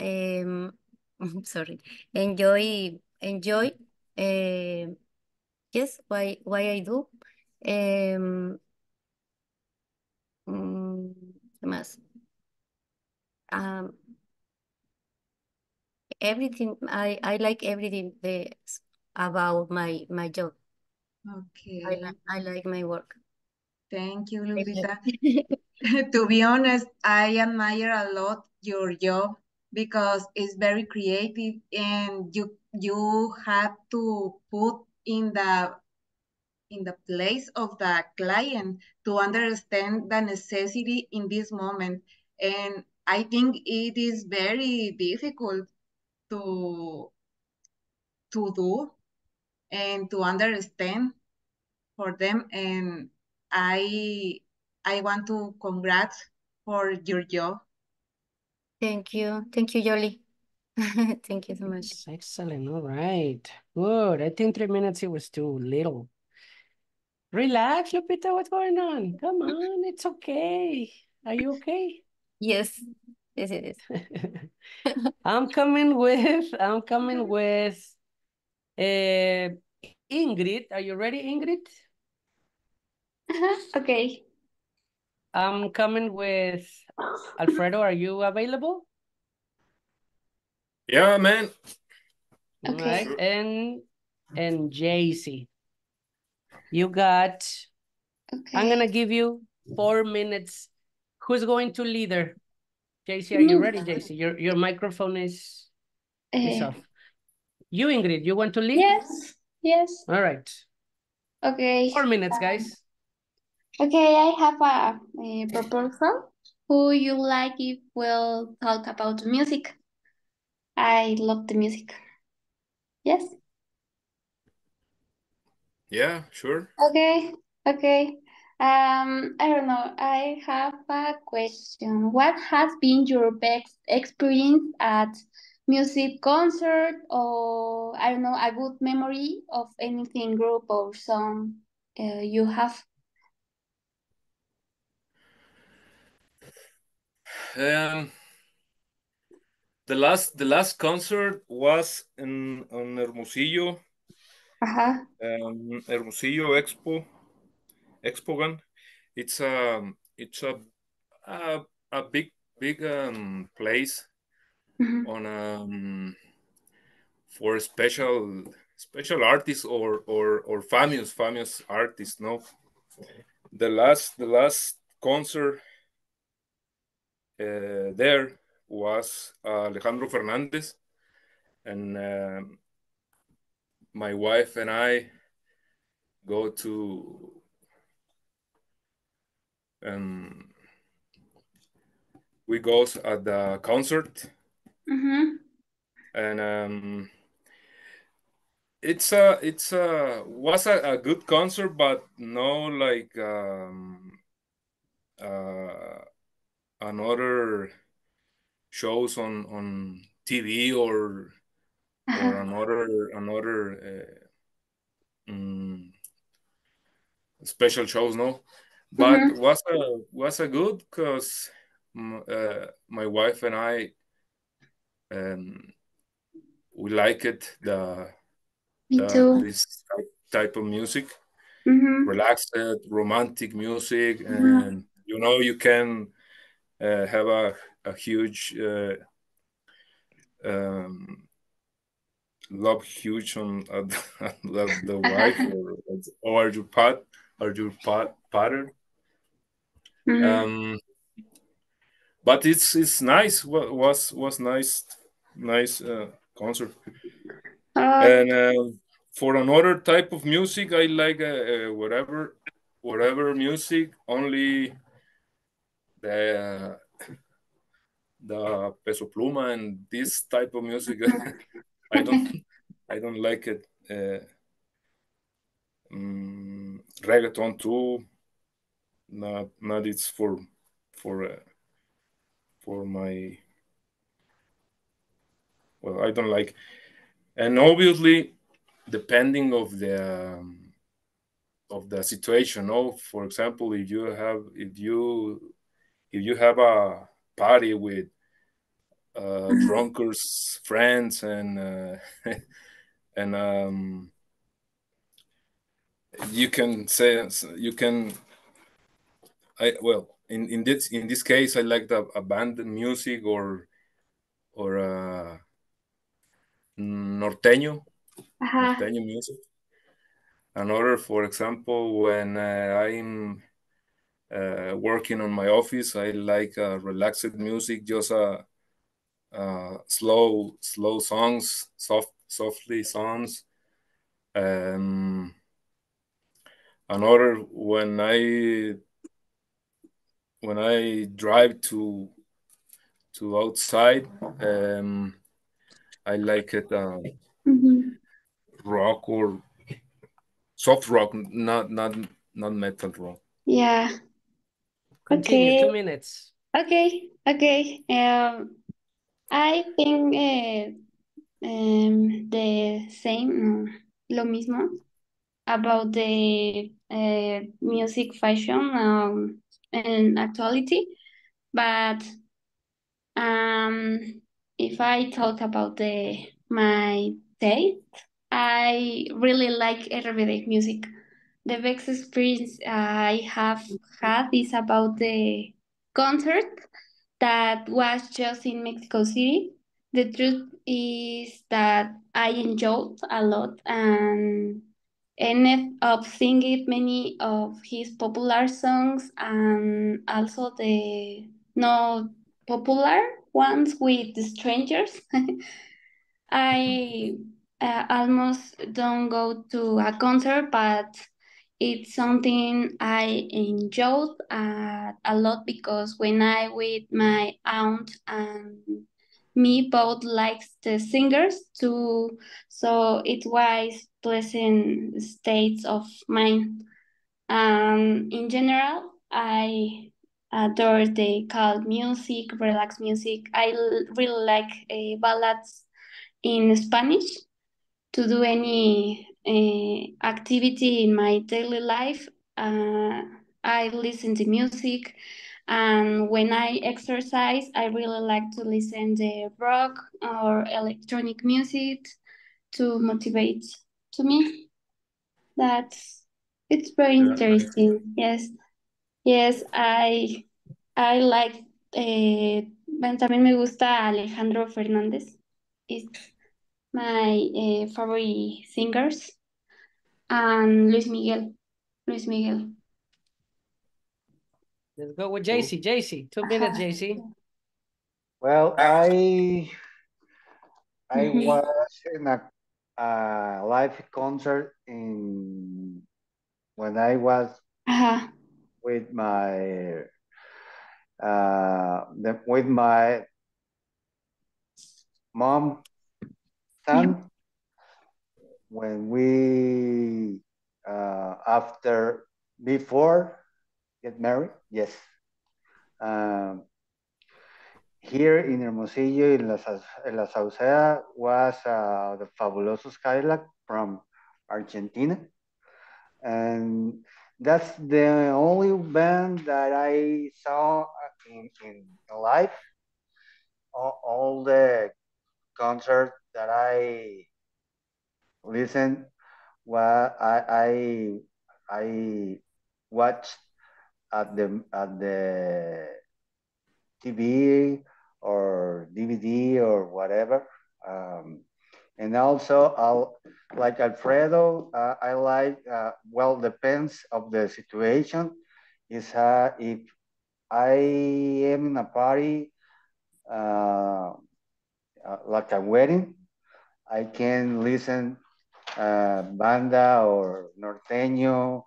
S7: um sorry. Enjoy enjoy uh, yes, why why I do. Um, ¿qué más? Um, everything I I like everything the, about my my job. I
S8: Okay,
S7: like I like my work.
S8: thank you,
S7: Thank you.
S8: Lupita. To be honest, I admire a lot your job because it's very creative and you you have to put in the in the place of the client to understand the necessity in this moment. And I think it is very difficult to to do and to understand for them. And I I want to congrats for your job.
S7: Thank you. Thank you, Yoli. Thank you so much.
S3: That's excellent. All right. Good. I think three minutes it was too little. Relax, Lupita. What's going on? Come on. It's okay. Are you okay?
S7: Yes. Yes, it is.
S3: I'm coming with, I'm coming with uh, Ingrid. Are you ready, Ingrid?
S9: Okay.
S3: I'm coming with Alfredo. Are you available?
S5: Yeah, man.
S3: All
S9: Okay.
S3: right. And and JC. You got,
S9: okay.
S3: I'm gonna give you four minutes. Who's going to leader? JC, are you ready, JC? Your your microphone is is
S9: Eh,
S3: off. You, Ingrid, you want to lead?
S9: yes. Yes.
S3: All right.
S9: Okay.
S3: Four minutes, guys.
S9: Okay, I have a, a proposal. Who you like if we'll talk about music? I love the music. Yes.
S5: Yeah, sure.
S9: Okay. Okay. Um, I don't know. I have a question. What has been your best experience at music concert or I don't know, a good memory of anything group or song uh, you have?
S5: Um, the last the last concert was in on Hermosillo,
S9: Uh-huh.
S5: um, Hermosillo Expo, Expogan. It's a it's a a, a big big um place
S9: Mhm.
S5: on um for special special artists or or or famous famous artists. No, the last the last concert uh, there was Alejandro Fernandez, and um, my wife and I go to um, we goes at the concert.
S9: Mm-hmm.
S5: and um, it's a it's a was a, a good concert but no like um, uh, another shows on on TV or or another another uh, mm, special shows no but
S9: Mhm.
S5: was a was a good because uh, my wife and I um, we like it the, the this type, of music
S9: Mm-hmm.
S5: relaxed romantic music
S9: Mhm.
S5: and you know you can uh, have a, a huge uh, um, love huge on at, at the wife or, or your pat or your pat pattern.
S9: Mhm.
S5: Um, but it's it's nice. was was nice, nice uh, concert.
S9: Uh,
S5: And uh, for another type of music, I like uh, uh, whatever whatever music. Only the the peso pluma and this type of music. I don't I don't like it. Uh, mm, reggaeton too. Not not it's for for uh, for my well I don't like. And obviously depending of the um, of the situation no for example if you have if you if you have a party with uh, drunkards friends and uh, and um, you can say you can I well in in this in this case I like the abandoned music or or uh, norteño
S9: ajá.
S5: norteño music. Another, for example, when uh, I'm uh, working on my office, I like uh, relaxed music, just uh, uh, slow, slow songs, soft, softly songs. Um, another, when I when I drive to to outside, um, I like it uh,
S9: Mhm.
S5: rock or soft rock, not not not metal rock.
S9: Yeah.
S3: Continue,
S9: Okay.
S3: two minutes.
S9: Okay. Okay. Um, I think uh, um, the same, lo mismo about the uh, music fashion um, and actuality, but um, if I talk about the my taste, I really like everyday music. The best experience I have had is about the concert that was just in Mexico City. The truth is that I enjoyed a lot and ended up singing many of his popular songs and also the no popular ones with the strangers. I uh, almost don't go to a concert, but it's something I enjoyed uh, a lot because when I with my aunt and me both likes the singers too, so it was pleasant states of mind. Um, in general, I adore the calm music, relaxed music. I really like uh, ballads in Spanish to do any uh, activity in my daily life. Uh, I listen to music, and when I exercise, I really like to listen to rock or electronic music to motivate. To me, that's it's very interesting. Yes, yes, I I like. Eh, también me gusta Alejandro Fernández. It's my eh, favorite singers and Luis Miguel. Luis Miguel.
S3: Let's go with JC. JC, two minutes, JC.
S2: Well, I I
S9: Mhm.
S2: was in a, a live concert in when I was
S9: Ajá.
S2: with my uh the, with my mom son when we uh after before get married? Yes. Um here in Hermosillo in La, in La Sauceda was uh, the Fabulosos Cadillac from Argentina. And that's the only band that I saw in, in live all, all the concert that I listened well I I I watched at the at the TV or DVD or whatever. Um, And also, I'll like Alfredo. Uh, I like uh, well depends of the situation. Is uh, if I am in a party, uh, uh, like a wedding, I can listen uh, banda or norteño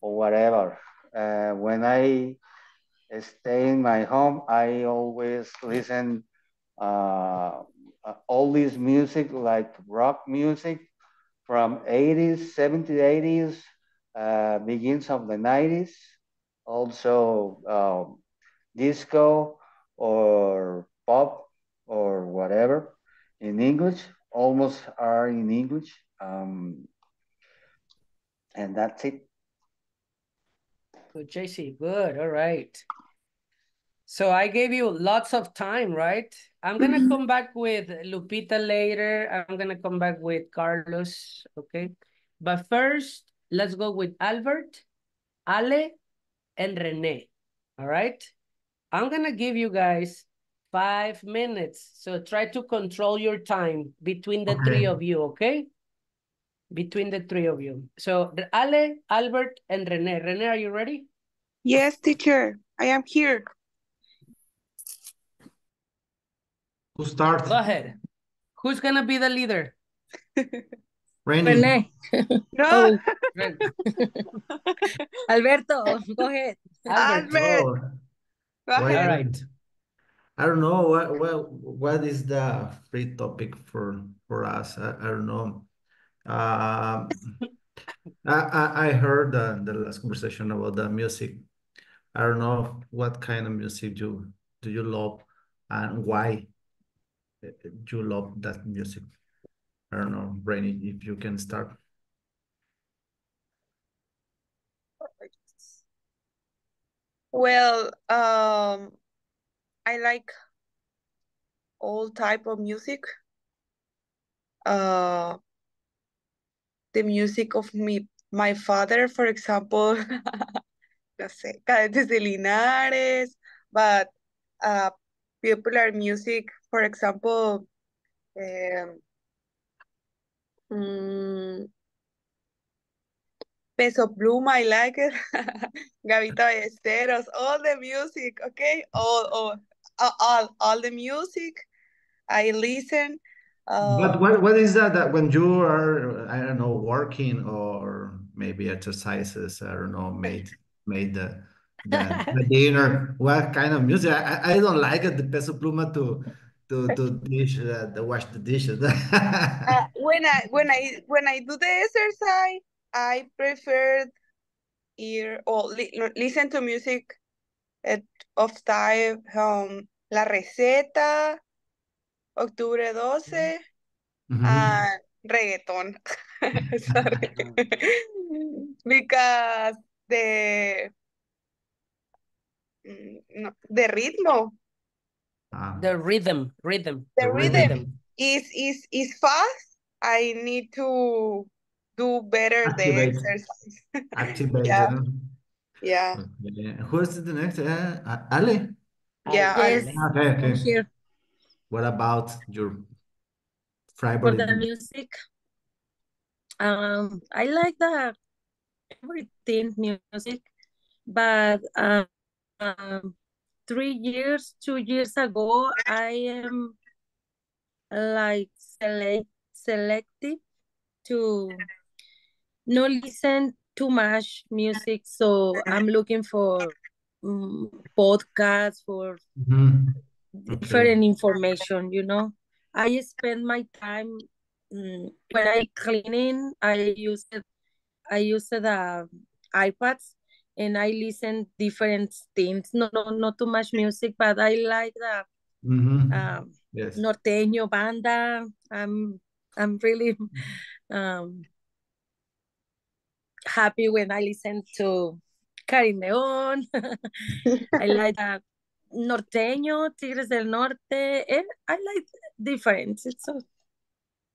S2: or whatever. Uh, when I stay in my home, I always listen uh, all this music like rock music from 80s, 70s, 80s, uh, begins of the 90s, also um, disco or pop or whatever in English, almost are in English. Um, and that's it.
S3: Good, JC. Good. All right. So I gave you lots of time, right? I'm gonna
S1: Mhm.
S3: come back with Lupita later. I'm gonna come back with Carlos, okay? But first, let's go with Albert, Ale, and Rene, all right? I'm gonna give you guys five minutes. So try to control your time between the three of you, okay? Between the three of you. So Ale, Albert, and Rene. Rene, are you ready?
S6: Yes, teacher, I am here.
S4: Who starts?
S3: Go ahead. Who's gonna be the leader?
S4: Rainy.
S1: Rene.
S6: No,
S1: Alberto, go ahead.
S3: Albert.
S6: Albert, go ahead.
S3: right.
S4: I don't know what what what is the free topic for for us. I, I don't know. Um, I, I heard the, last conversation about the music. I don't know what kind of music you do you love and why uh, you love that music. I don't know, Rene, if you can start.
S6: Well, um, I like all type of music. Uh, the music of me, my father, for example, no sé, Cadetes de Linares, but uh, popular music, for example, um, Peso Pluma, I like it. Gabito Ballesteros, all the music, okay? All, all, all, all the music I listen.
S4: But
S6: Um,
S4: what what is that that when you are, I don't know, working or maybe exercises, I don't know, made made the the, the dinner, what kind of music? I, I- don't like it, the peso pluma to to to dish uh, the wash the dishes.
S6: uh, when I when I when I do the exercise, I prefer hear or li listen to music at, of time um La Receta, Octubre 12,
S4: Mhm.
S6: and reggaeton. Sorry. Because the mm, no, the ritmo,
S4: Ah,
S3: The rhythm, rhythm,
S6: the rhythm
S3: rhythm.
S6: is is is fast. I need to do better the exercise.
S4: activate,
S6: Yeah, yeah,
S4: Okay. Who is the next? Uh, A- Ale?
S6: yeah,
S1: Yes,
S6: Ale.
S4: Okay,
S1: I'm
S4: okay.
S1: here
S4: What about your
S1: for
S4: favorite
S1: the
S4: music?
S1: Um, I like the everything music, but um, um, three years, two years ago, I am like select selective to not listen too much music. So I'm looking for um, podcasts for
S4: Mhm. Okay.
S1: different information. You know, I spend my time mm, when I cleaning. I use it. I use the uh, iPads and I listen different things. No, no, not too much music, but I like the
S4: Mhm.
S1: um,
S4: Yes.
S1: norteño banda. I'm I'm really um, happy when I listen to Carin León. I like that norteño, Tigres del Norte. Eh, I like different. It's so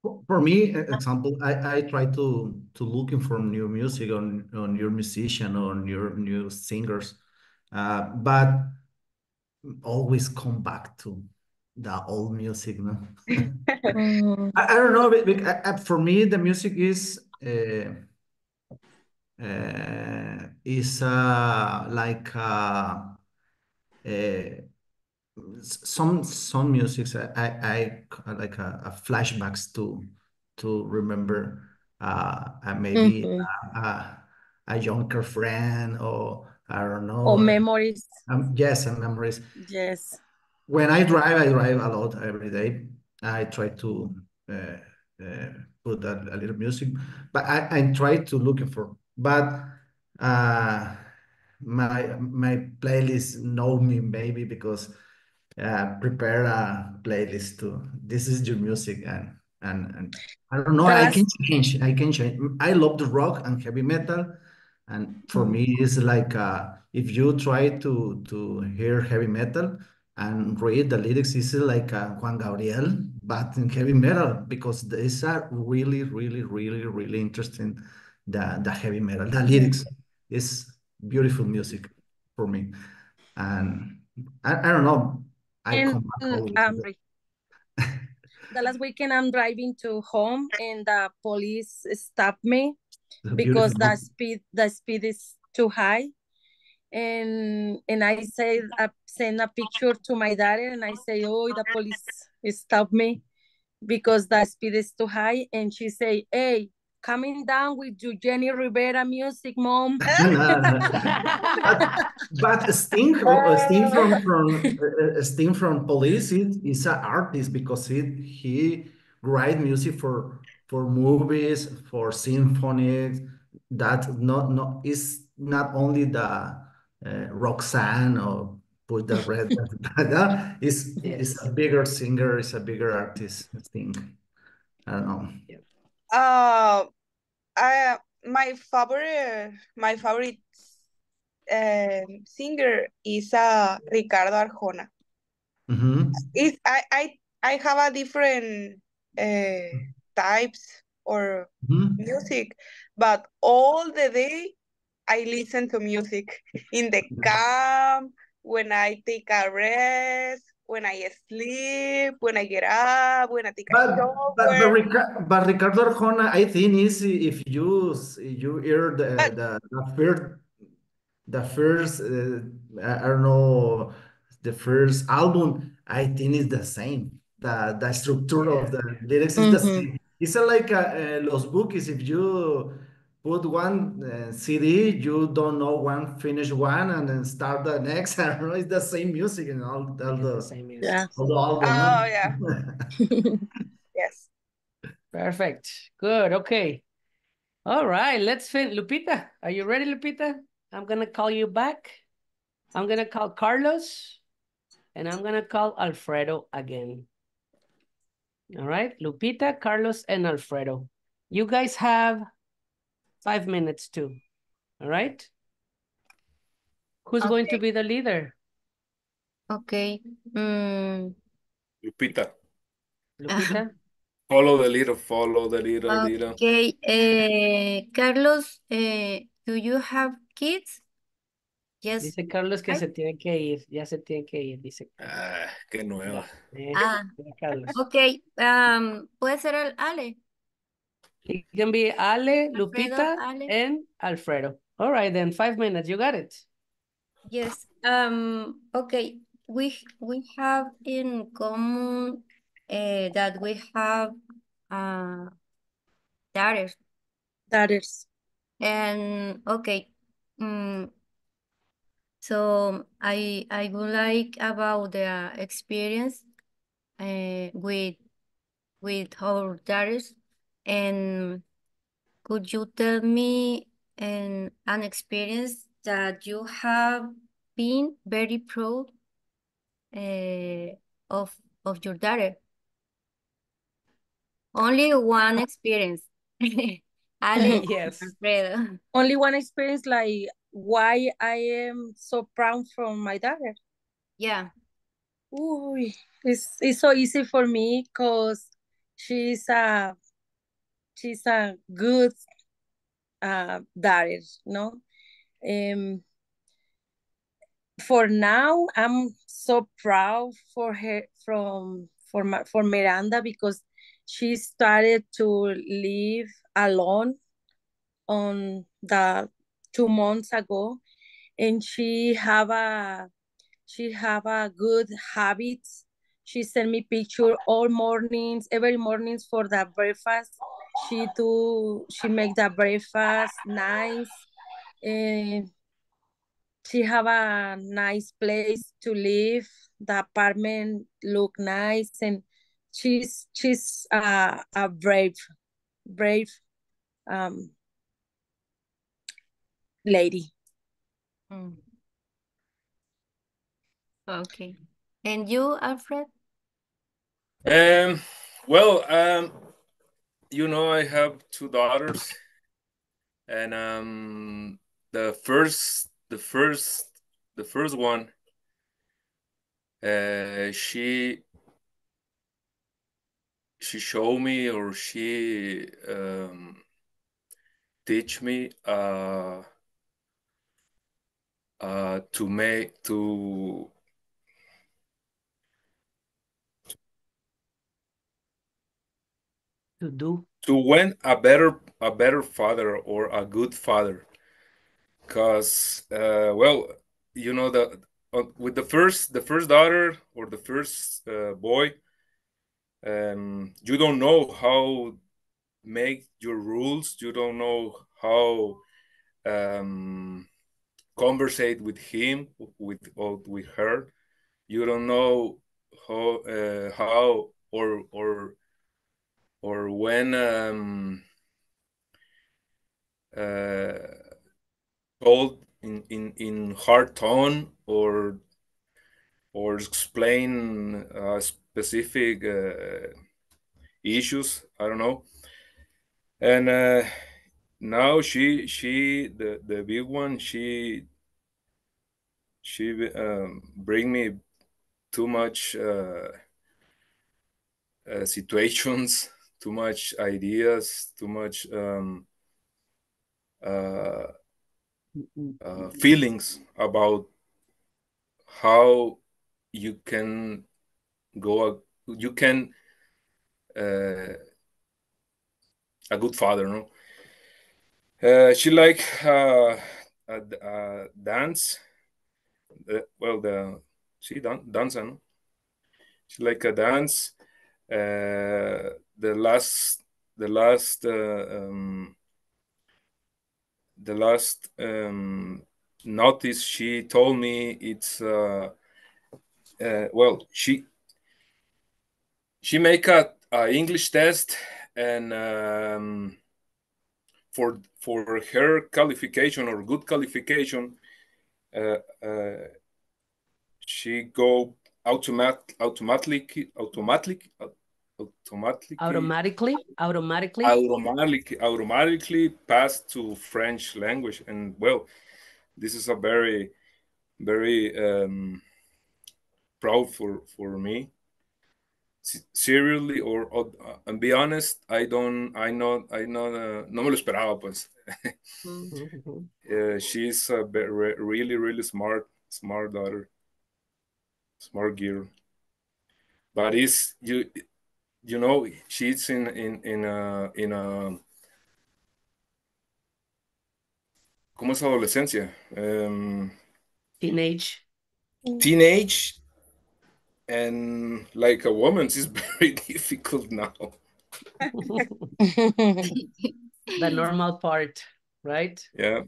S4: For for me, example, I, I try to to looking for new music on on your musician on your new singers, uh, but always come back to the old music, no? I, I don't know. but- but, For me, the music is uh, uh, is uh, like uh, uh, some some music. I I, I like a, a flashbacks to to remember uh, maybe
S1: Mhm.
S4: a, a, a younger friend or I don't know.
S1: Or memories.
S4: Um, yes, and memories.
S1: Yes.
S4: When I drive, I drive a lot every day. I try to uh, uh, put a, a little music, but I, I try to look for. But uh, my my playlist know me maybe because uh, prepare a playlist to this is your music and and, and I don't know.
S1: The
S4: I can change. I can change. I love the rock and heavy metal, and for me, it's like uh, if you try to to hear heavy metal and read the lyrics, it's like uh, Juan Gabriel, but in heavy metal because these are really, really, really, really interesting. The the heavy metal, the lyrics is beautiful music for me, and I, I don't know. I
S1: And
S4: come back
S1: um, the last weekend I'm driving to home and the police stopped me
S4: a
S1: because the speed the speed is too high. And and I say I send a picture to my daughter and I say, Oh, the police stopped me because the speed is too high. And she say, Hey, coming down with Jenni Rivera music, mom.
S4: No, no. But but Sting, uh, Sting from from uh, uh, Sting from Police is, is an artist because he he write music for for movies, for symphonies. That not not is not only the uh, Roxanne or Put the Red. no, is is a bigger singer, is a bigger artist. Sting. I don't know.
S6: Uh, I my favorite my favorite um singer is uh Ricardo Arjona.
S4: Mhm.
S6: Is I I I have a different uh types or
S4: Mhm.
S6: music, but all the day I listen to music in the camp, when I take a rest, when I sleep, when I get up, when I take a
S4: But but but,
S6: shower.
S4: Rica- but Ricardo Arjona, I think is if you s- you hear the
S6: But
S4: the, the first the first uh, I don't know the first album, I think is the same. The the structure of the lyrics is the
S1: Mhm.
S4: same. It's a like uh, uh, Los Bukis. If you put one uh, CD, you don't know one finish one and then start the next. I don't know. It's the same music and all, all
S3: It's the
S4: the
S3: same music.
S1: Yeah.
S4: all the album.
S6: oh yeah, yes.
S3: Perfect. Good. Okay. All right. Let's finish. Lupita, are you ready, Lupita? I'm gonna call you back. I'm gonna call Carlos, and I'm gonna call Alfredo again. All right, Lupita, Carlos, and Alfredo. You guys have five minutes too. All right. Who's going to be the leader?
S7: Okay. Mm,
S5: Lupita,
S3: Lupita.
S5: follow the leader, follow the leader, leader.
S7: okay. Uh, Carlos, uh, do you have kids? Yes.
S3: Dice Carlos que se tiene que ir. Ya se tiene que ir. Dice.
S5: Ah, qué nueva.
S3: Eh,
S7: Ah,
S3: Carlos.
S7: okay. Um, puede ser el Ale.
S3: It can be Ale,
S7: Alfredo,
S3: Lupita,
S7: Ale.
S3: and Alfredo. All right, then five minutes. You got it.
S7: Yes. Um, okay. We we have in common uh, that we have uh daughters.
S1: That is.
S7: And okay. Mm, so I I would like about the experience uh, with with our daughters and could you tell me an an experience that you have been very proud uh, of of your daughter? Only one experience.
S3: Yes.
S7: Alfredo.
S1: Only one experience like why I am so proud from my daughter.
S7: Yeah.
S1: Ooh, it's it's so easy for me because she's a she's a good uh daughter, no? Um for now, I'm so proud for her from for for Miranda because she started to live alone on the two months ago, and she have a she have a good habits. She send me picture all mornings, every mornings for the breakfast. She do she make the breakfast nice, and she have a nice place to live. The apartment look nice, and she's she's a a brave brave um lady.
S7: Mm. Okay. And you, Alfred?
S5: Um, well, um, you know, I have two daughters, and um, the first, the first, the first one, uh, she she showed me or she um, teach me uh, uh, to make to
S3: To do.
S5: to when a better a better father or a good father. Because uh, well you know the uh, with the first the first daughter or the first uh, boy um, you don't know how make your rules. You don't know how um, conversate with him with or with her. You don't know how uh, how or or or when um, uh, told in, in, in hard tone or or explain uh, specific uh, issues. I don't know. And uh, now she she the the big one she she um, bring me too much uh, uh, situations, too much ideas, too much um, uh, uh, feelings about how you can go you can uh, a good father no uh, she like uh, a, a dance well the she dan- dance no? she like a dance uh, the last the last uh, um, the last um, notice she told me it's uh, uh, well she she make a, a english test and um, for for her qualification or good qualification uh, uh, she go automat automatically automatically automatically
S3: Automatically, automatically.
S5: automatically automatically pass to French language, and well, this is a very very um, proud for for me. Seriously, or, or uh, and be honest, I don't, I know, I know, uh, no me lo esperaba, pues.
S3: Mhm.
S5: uh, she's a re- really, really smart, smart daughter, smart girl. But it's you, you know, she's in in in a in a ¿Cómo es adolescencia? Um,
S3: Teenage.
S5: teenage and like a woman is very difficult now.
S3: the normal part, right?
S5: Yeah.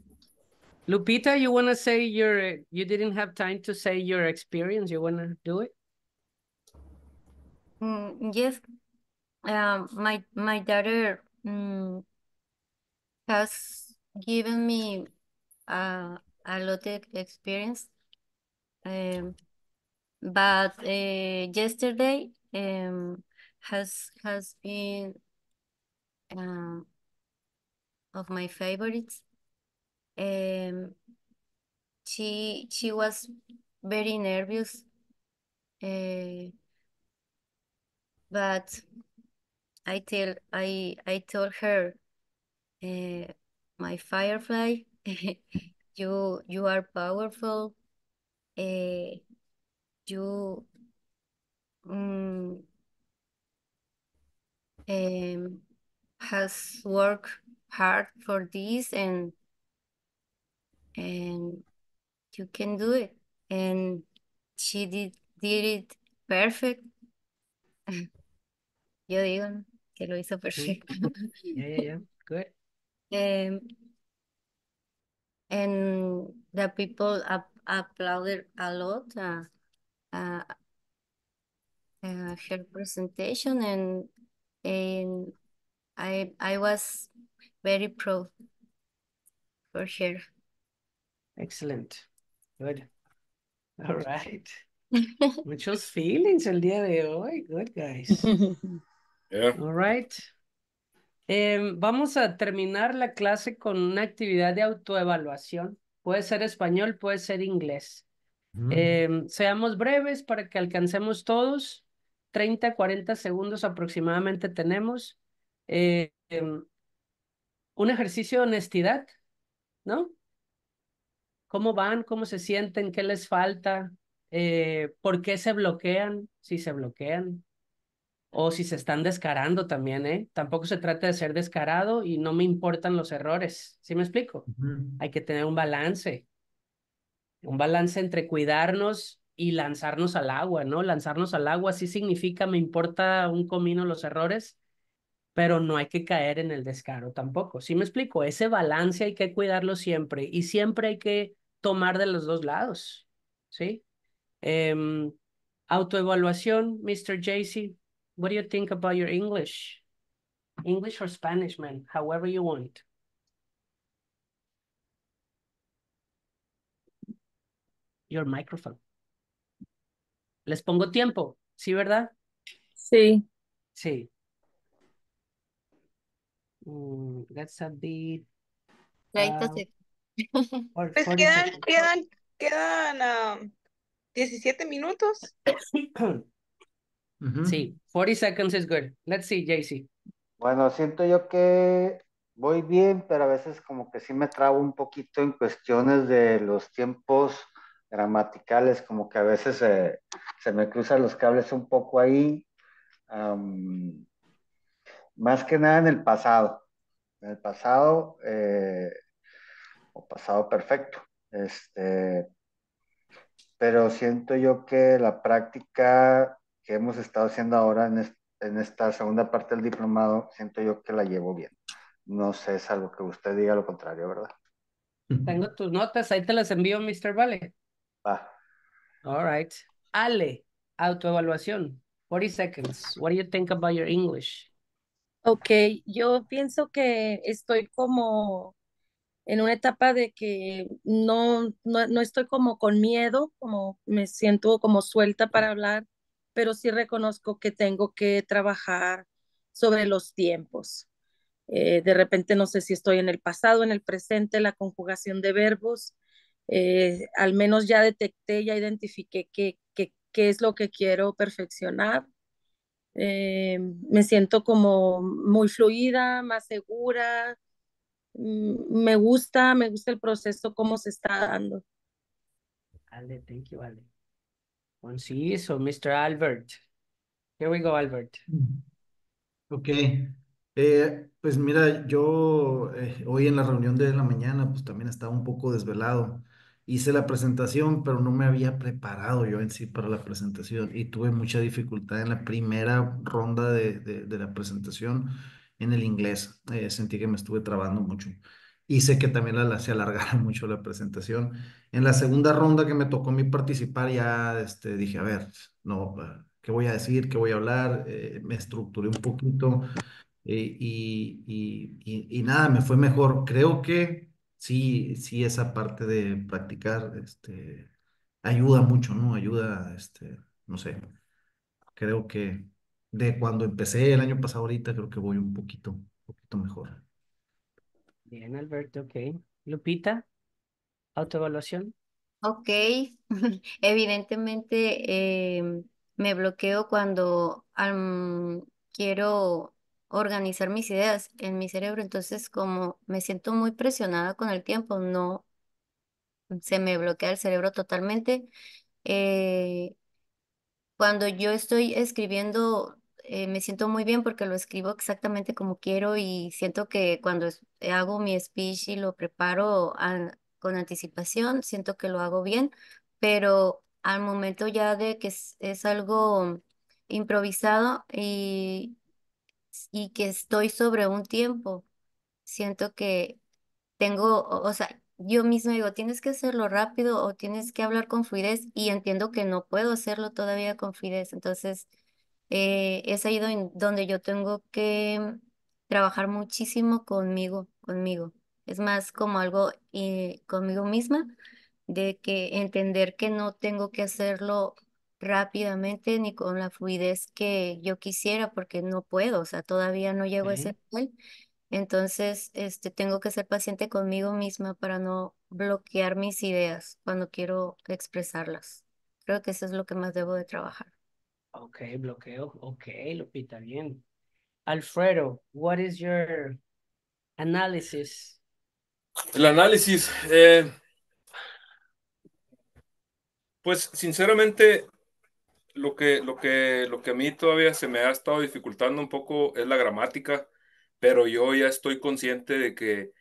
S3: Lupita, you want to say your, you didn't have time to say your experience. You want to do it?
S7: Mm, yes, um, my my daughter mm, has given me uh, a lot of experience. Um, but uh, yesterday um, has has been um, of my favorites. Um, she she was very nervous, uh, but I tell I I told her, uh, my firefly, you you are powerful, uh, you um, um, has worked hard for this and and you can do it. And she did, did it perfect. Yo digo que lo hizo perfecto.
S3: Yeah, yeah, yeah. Good.
S7: Um, and the people ap- applauded a lot uh, uh, uh, her presentation and and I I was very proud for her.
S3: Excellent. Good. All right. Muchos feelings el día de hoy. Good, guys.
S5: Yeah.
S3: All right. Em, vamos a terminar la clase con una actividad de autoevaluación. Puede ser español, puede ser inglés. Em, seamos breves para que alcancemos todos. 30, 40 segundos aproximadamente tenemos. Eh, em, un ejercicio de honestidad, ¿no? ¿Cómo van? ¿Cómo se sienten? ¿Qué les falta? Eh, ¿por qué se bloquean? Si se bloquean. O si se están descarando también, ¿eh? Tampoco se trata de ser descarado y no me importan los errores. ¿Sí me explico? Hay que tener un balance. Un balance entre cuidarnos y lanzarnos al agua, ¿no? Lanzarnos al agua sí significa me importa un comino los errores, pero no hay que caer en el descaro tampoco. ¿Sí me explico? Ese balance hay que cuidarlo siempre y siempre hay que tomar de los dos lados, ¿sí? Em, autoevaluación, Mr. JC, what do you think about your English? English or Spanish, man, however you want. Your microphone. Les pongo tiempo, ¿sí, verdad?
S1: Sí.
S3: Sí. Mm, that's a bit.
S7: 30
S3: uh, or
S6: Pues
S3: 40
S6: quedan, quedan, quedan ah, 17 minutos.
S3: Sí, 40 seconds is good. Let's see, JC.
S2: Bueno, siento yo que voy bien, pero a veces como que sí me trabo un poquito en cuestiones de los tiempos gramaticales, como que a veces eh, se me cruzan los cables un poco ahí. Más que nada en el pasado. En el pasado, eh, o pasado perfecto. Este, pero siento yo que la práctica que hemos estado haciendo ahora en, es- en esta segunda parte del diplomado, siento yo que la llevo bien. No sé, es algo que usted diga lo contrario, ¿verdad?
S3: Tengo tus notas, ahí te las envío, Mr. Vale.
S2: Va.
S3: All right. Ale, autoevaluación. 40 seconds. What do you think about your English?
S1: Ok, yo pienso que estoy como en una etapa de que no, no, no estoy como con miedo, como me siento como suelta para hablar, pero sí reconozco que tengo que trabajar sobre los tiempos. Eh, de repente no sé si estoy en el pasado, en el presente, la conjugación de verbos. Eh, al menos ya detecté, ya identifiqué qué, qué es lo que quiero perfeccionar. Eh, me siento como muy fluida, más segura. Mm, Me gusta, me gusta el proceso, cómo se está dando.
S3: Ale, thank you, Ale. Conciso, Mr. Albert. Here we go, Albert.
S4: Ok, Eh, pues mira, yo eh, hoy en la reunión de la mañana, pues también estaba un poco desvelado. Hice la presentación, pero no me había preparado yo en sí para la presentación y tuve mucha dificultad en la primera ronda de, de- de la presentación en el inglés. Eh, sentí que me estuve trabando mucho. Hice que también la, se alargara mucho la presentación. En la segunda ronda que me tocó a mí participar, ya este, dije, a ver, no, ¿qué voy a decir? ¿Qué voy a hablar? Eh, me estructuré un poquito. Eh, y, y, y- y nada, me fue mejor. Creo que sí, sí, esa parte de practicar, este, ayuda mucho, ¿no? Ayuda, este, no sé, creo que de cuando empecé el año pasado ahorita, creo que voy un poquito, un poquito mejor.
S3: Bien, Alberto, ok. Lupita, autoevaluación.
S7: Ok, evidentemente em, me bloqueo cuando quiero organizar mis ideas en mi cerebro, entonces como me siento muy presionada con el tiempo, no, se me bloquea el cerebro totalmente. Eh, cuando yo estoy escribiendo, eh, me siento muy bien porque lo escribo exactamente como quiero y siento que cuando hago mi speech y lo preparo con anticipación, siento que lo hago bien, pero al momento ya de que es, es algo improvisado y, y que estoy sobre un tiempo, siento que tengo, o o sea, yo misma digo, tienes que hacerlo rápido o tienes que hablar con fluidez y entiendo que no puedo hacerlo todavía con fluidez. Entonces, eh, es ahí don- donde yo tengo que trabajar muchísimo conmigo, conmigo. Es más como algo eh, conmigo misma, de que entender que no tengo que hacerlo rápidamente ni con la fluidez que yo quisiera porque no puedo, o sea, todavía no llego a ese nivel. Entonces, este, tengo que ser paciente conmigo misma para no bloquear mis ideas cuando quiero expresarlas. Creo que eso es lo que más debo de trabajar.
S3: Ok, bloqueo. Ok, Lupita, bien. Alfredo, what is your analysis?
S5: El análisis, eh, pues sinceramente, lo que, lo que, lo que a mí todavía se me ha estado dificultando un poco es la gramática, pero yo ya estoy consciente de que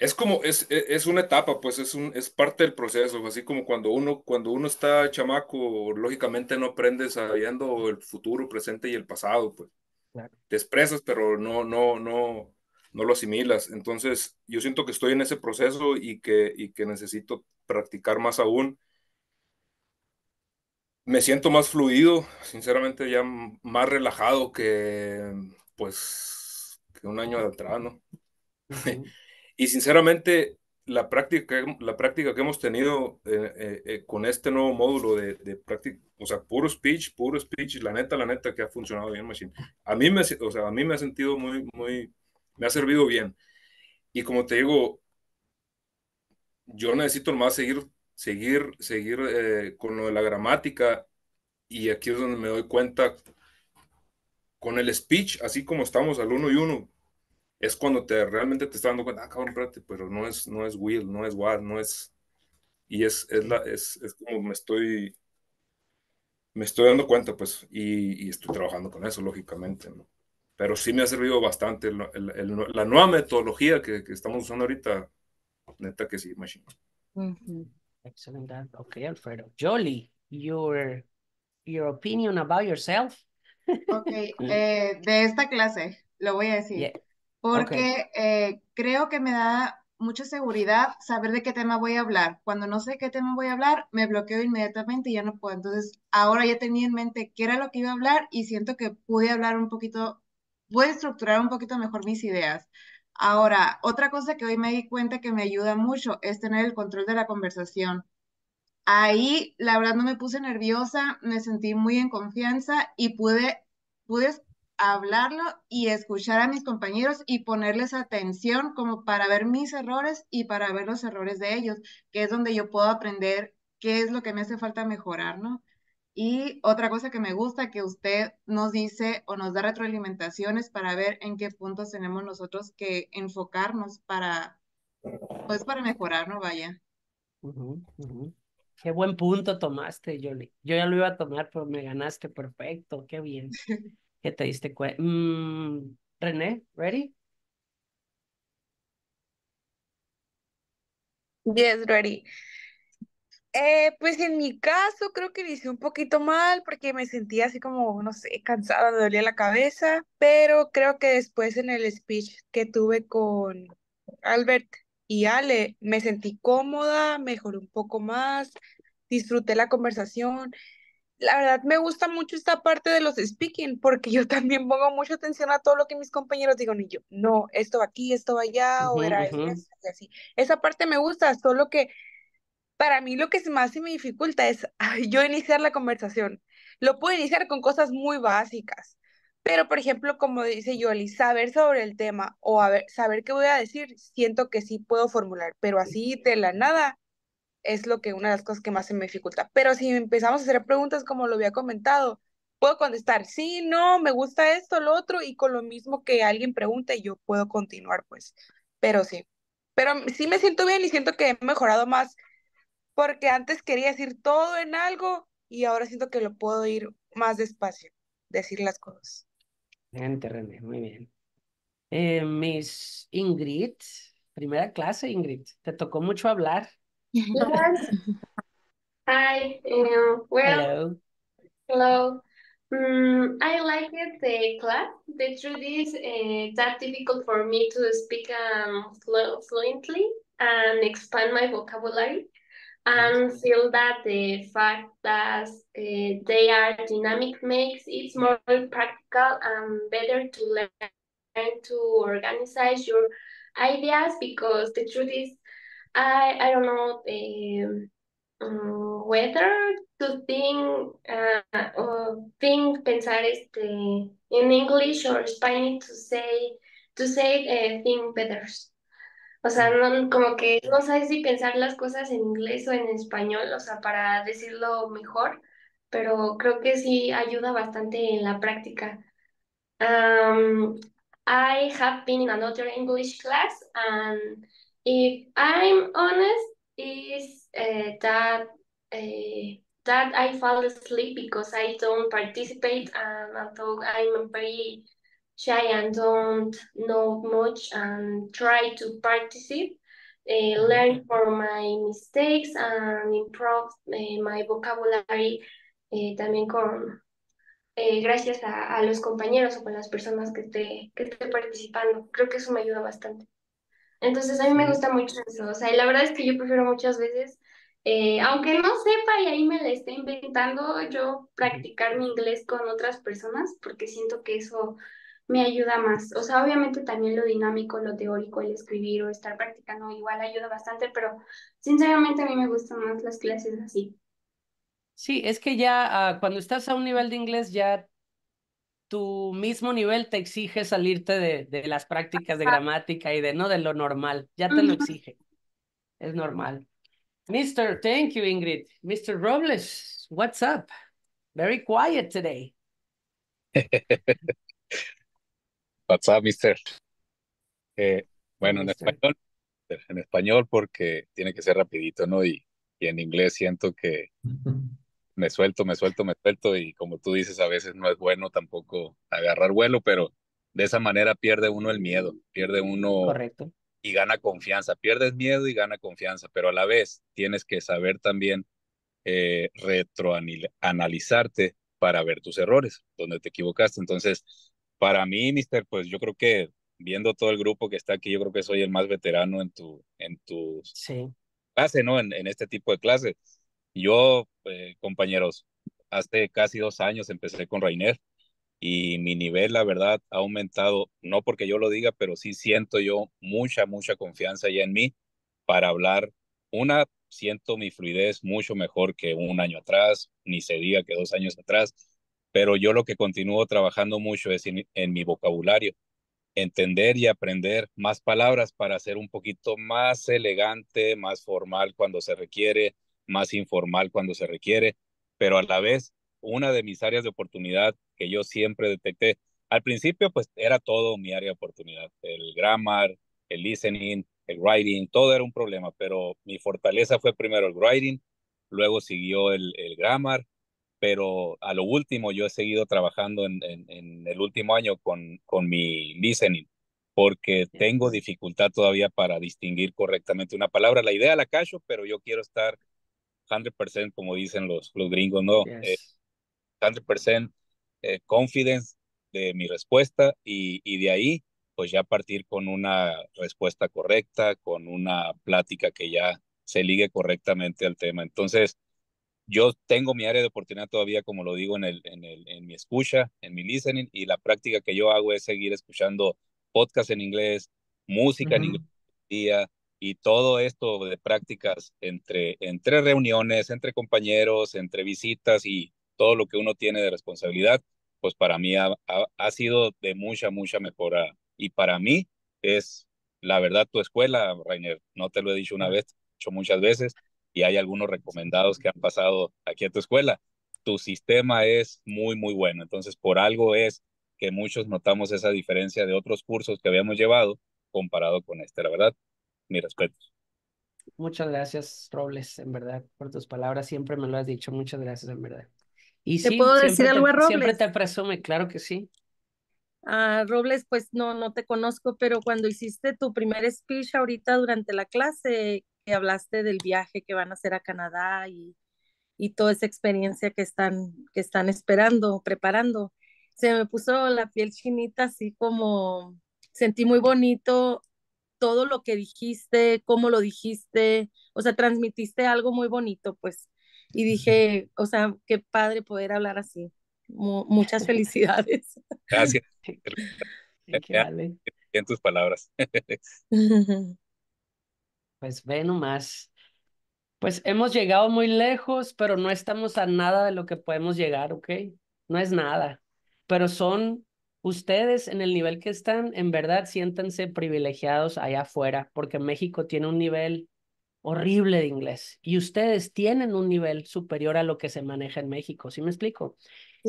S5: es como, es, es es una etapa, pues es un, es parte del proceso, así como cuando uno, cuando uno está chamaco, lógicamente no aprende sabiendo el futuro, presente y el pasado, pues.
S3: Claro.
S5: te expresas, pero no, no, no, no lo asimilas. Entonces, yo siento que estoy en ese proceso y que, y que necesito practicar más aún. Me siento más fluido, sinceramente ya más relajado que, pues, que un año atrás, ¿no?
S3: Ujú.
S5: Y sinceramente, la práctica, la práctica que hemos tenido eh, eh, eh, con este nuevo módulo de, de práctica, o sea, puro speech, puro speech, la neta, la neta que ha funcionado bien, Machine. A mí me, o sea, a mí me ha sentido muy, muy, me ha servido bien. Y como te digo, yo necesito más seguir, seguir, seguir eh, con lo de la gramática y aquí es donde me doy cuenta con el speech, así como estamos al uno y uno, es cuando te realmente te estás dando cuenta, ah, cabrón, espérate, pero no es, no es will, no es what, no es, y es, es, la, es, es como me estoy, me estoy dando cuenta, pues, y, y estoy trabajando con eso, lógicamente, ¿no? Pero sí me ha servido bastante el- el- el- la nueva metodología que, que estamos usando ahorita, neta que sí, Machine.
S7: Ujú.
S3: Excellent. that- Okay, Alfredo. Jolie, your your opinion about yourself?
S8: Ok, eh, de esta clase, lo voy a decir,
S3: Yeah. Okay.
S8: porque eh, creo que me da mucha seguridad saber de qué tema voy a hablar. Cuando no sé qué tema voy a hablar, me bloqueo inmediatamente y ya no puedo. Entonces, ahora ya tenía en mente qué era lo que iba a hablar y siento que pude hablar un poquito, pude estructurar un poquito mejor mis ideas. Ahora, otra cosa que hoy me di cuenta que me ayuda mucho es tener el control de la conversación. Ahí, la verdad, no me puse nerviosa, me sentí muy en confianza y pude, pude hablarlo y escuchar a mis compañeros y ponerles atención como para ver mis errores y para ver los errores de ellos, que es donde yo puedo aprender qué es lo que me hace falta mejorar, ¿no? Y otra cosa que me gusta, que usted nos dice o nos da retroalimentaciones para ver en qué puntos tenemos nosotros que enfocarnos para, pues, para mejorar, ¿no? Vaya.
S3: Qué buen punto tomaste, Jolie. Yo ya lo iba a tomar, pero me ganaste perfecto. Qué bien. Que te diste cuenta. Mm, René, ready?
S6: Yes, ready. Eh, pues en mi caso creo que inicié un poquito mal porque me sentía así como, no sé, cansada, me dolía la cabeza, pero creo que después en el speech que tuve con Albert y Ale, me sentí cómoda, mejoré un poco más, disfruté la conversación. La verdad me gusta mucho esta parte de los speaking porque yo también pongo mucha atención a todo lo que mis compañeros digan y yo, no, esto va aquí, esto va allá, o
S3: Ujú,
S6: era
S3: ujú.
S6: eso, y así. Esa parte me gusta, solo que para mí lo que más se me dificulta es yo iniciar la conversación. Lo puedo iniciar con cosas muy básicas, pero por ejemplo, como dice Yoli, saber sobre el tema o a ver, saber qué voy a decir, siento que sí puedo formular, pero así de la nada es lo que una de las cosas que más se me dificulta. Pero si empezamos a hacer preguntas como lo había comentado, puedo contestar, sí, no, me gusta esto, lo otro, y con lo mismo que alguien pregunte, yo puedo continuar, pues. Pero sí. pero sí me siento bien y siento que he mejorado más porque antes quería decir todo en algo y ahora siento que lo puedo ir más despacio, decir las cosas.
S3: Excelente, René, muy bien. Eh, Miss Ingrid, primera clase, Ingrid, te tocó mucho hablar.
S9: Yes. Hi. Um, well,
S3: Hello.
S9: hello. Mm, I liked the class. The truth is, uh, that difficult for me to speak um, flu fluently and expand my vocabulary. And feel that the fact that uh, they are dynamic makes it more practical and better to learn to organize your ideas because the truth is, I I don't know um, whether to think uh, or think pensar este in English or Spanish to say to say uh, think better. O sea, no, como que no sabes si pensar las cosas en inglés o en español, o sea, para decirlo mejor, pero creo que sí ayuda bastante en la práctica. Um, I have been in another English class, and if I'm honest, is uh, that uh, that I fall asleep because I don't participate, and although I'm very shy and don't know much and try to participate, uh, learn from my mistakes and improve my vocabulary eh, también con eh, gracias a, a, los compañeros o con las personas que esté, que esté participando. Creo que eso me ayuda bastante. Entonces a mí me gusta mucho eso. O sea, y la verdad es que yo prefiero muchas veces, eh, aunque no sepa y ahí me la esté inventando, yo practicar mi inglés con otras personas porque siento que eso me ayuda más. O sea, obviamente también lo dinámico, lo teórico, el escribir o estar practicando igual ayuda bastante, pero sinceramente a mí me gustan más las clases así.
S3: Sí, es que ya uh, cuando estás a un nivel de inglés ya tu mismo nivel te exige salirte de, de las prácticas de gramática y de no de lo normal, ya te lo exige. Es normal. Mr. Thank you, Ingrid. Mr. Robles, what's up? Very quiet today.
S11: What's up, mister? Eh, bueno, en español, en español porque tiene que ser rapidito, ¿no? Y, y en inglés siento que me suelto, me suelto, me suelto y como tú dices, a veces no es bueno tampoco agarrar vuelo, pero de esa manera pierde uno el miedo, pierde uno
S3: Correcto.
S11: y gana confianza, pierdes miedo y gana confianza, pero a la vez tienes que saber también eh, retroanalizarte para ver tus errores, donde te equivocaste. Entonces, para mí, mister, pues yo creo que viendo todo el grupo que está aquí, yo creo que soy el más veterano en tu, en tu
S3: sí.
S11: clase, ¿no? En, en este tipo de clases. Yo, eh, compañeros, hace casi dos años empecé con Rainer y mi nivel, la verdad, ha aumentado, no porque yo lo diga, pero sí siento yo mucha, mucha confianza ya en mí para hablar. Una, siento mi fluidez mucho mejor que un año atrás, ni se diga que dos años atrás, pero yo lo que continúo trabajando mucho es en, en mi vocabulario, entender y aprender más palabras para ser un poquito más elegante, más formal cuando se requiere, más informal cuando se requiere, pero a la vez una de mis áreas de oportunidad que yo siempre detecté, al principio pues era todo mi área de oportunidad, el grammar, el listening, el writing, todo era un problema, pero mi fortaleza fue primero el writing, luego siguió el, el grammar, pero a lo último yo he seguido trabajando en, en, en el último año con, con mi listening, porque tengo dificultad todavía para distinguir correctamente una palabra. La idea la cacho, pero yo quiero estar 100%, como dicen los, los gringos, ¿no?
S3: Yes.
S11: Eh, 100% eh, confidence de mi respuesta y, y de ahí, pues ya partir con una respuesta correcta, con una plática que ya se ligue correctamente al tema. Entonces, yo tengo mi área de oportunidad todavía, como lo digo, en, el, en, el, en mi escucha, en mi listening, y la práctica que yo hago es seguir escuchando podcast en inglés, música uh -huh. en inglés y todo esto de prácticas entre, entre reuniones, entre compañeros, entre visitas y todo lo que uno tiene de responsabilidad, pues para mí ha, ha, ha sido de mucha, mucha mejora. Y para mí es, la verdad, tu escuela, Rainer, no te lo he dicho una vez, he dicho muchas veces, y hay algunos recomendados que han pasado aquí a tu escuela. Tu sistema es muy, muy bueno. Entonces, por algo es que muchos notamos esa diferencia de otros cursos que habíamos llevado comparado con este, la verdad. Mis respetos.
S3: Muchas gracias, Robles, en verdad, por tus palabras. Siempre me lo has dicho. Muchas gracias, en verdad. Y
S1: ¿Te
S3: sí,
S1: puedo decir
S3: siempre
S1: algo
S3: te,
S1: a
S3: siempre
S1: Robles?
S3: te presume, claro que sí.
S1: Ah, Robles, pues no, no te conozco, pero cuando hiciste tu primer speech ahorita durante la clase, que hablaste del viaje que van a hacer a Canadá y, y toda esa experiencia que están, que están esperando, preparando, se me puso la piel chinita, así como sentí muy bonito todo lo que dijiste, cómo lo dijiste, o sea, transmitiste algo muy bonito, pues. Y dije, o sea, qué padre poder hablar así. Mu- muchas felicidades.
S11: Gracias. En tus palabras.
S3: Pues ve nomás. Pues hemos llegado muy lejos, pero no estamos a nada de lo que podemos llegar, ¿ok? No es nada. Pero son ustedes en el nivel que están, en verdad, siéntanse privilegiados allá afuera, porque México tiene un nivel horrible de inglés y ustedes tienen un nivel superior a lo que se maneja en México, ¿sí me explico?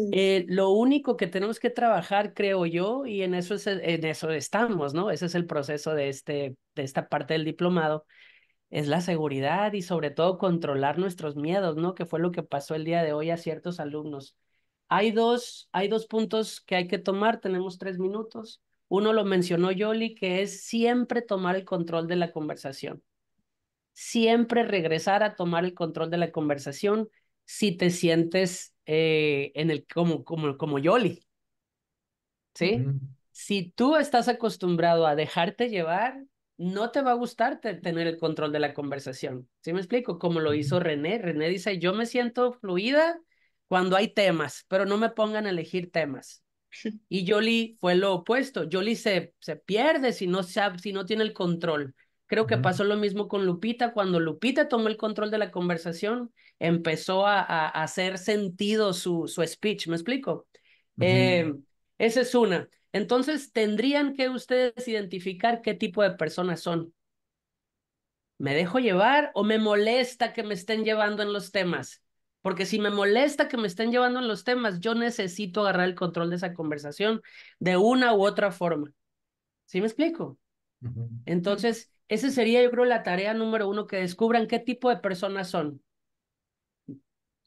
S3: Eh, lo único que tenemos que trabajar, creo yo, y en eso, es, en eso estamos, ¿no? Ese es el proceso de, este, de esta parte del diplomado, es la seguridad y sobre todo controlar nuestros miedos, ¿no? Que fue lo que pasó el día de hoy a ciertos alumnos. Hay dos, hay dos puntos que hay que tomar, tenemos tres minutos. Uno lo mencionó Yoli, que es siempre tomar el control de la conversación. Siempre regresar a tomar el control de la conversación si te sientes eh, en el, como, como, como Yoli. ¿Sí? Si tú estás acostumbrado a dejarte llevar, no te va a gustar te- tener el control de la conversación. ¿Sí me explico? Como lo hizo René. René dice, yo me siento fluida cuando hay temas, pero no me pongan a elegir temas. Y Yoli fue lo opuesto. Yoli se, se pierde si no, sabe, si no tiene el control. Creo que pasó lo mismo con Lupita. Cuando Lupita tomó el control de la conversación, empezó a, a- a hacer sentido su, su speech. ¿Me explico? Eh, esa es una. Entonces, tendrían que ustedes identificar qué tipo de personas son. ¿Me dejo llevar o me molesta que me estén llevando en los temas? Porque si me molesta que me estén llevando en los temas, yo necesito agarrar el control de esa conversación de una u otra forma. ¿Sí me explico? Entonces, esa sería, yo creo, la tarea número uno, que descubran qué tipo de personas son.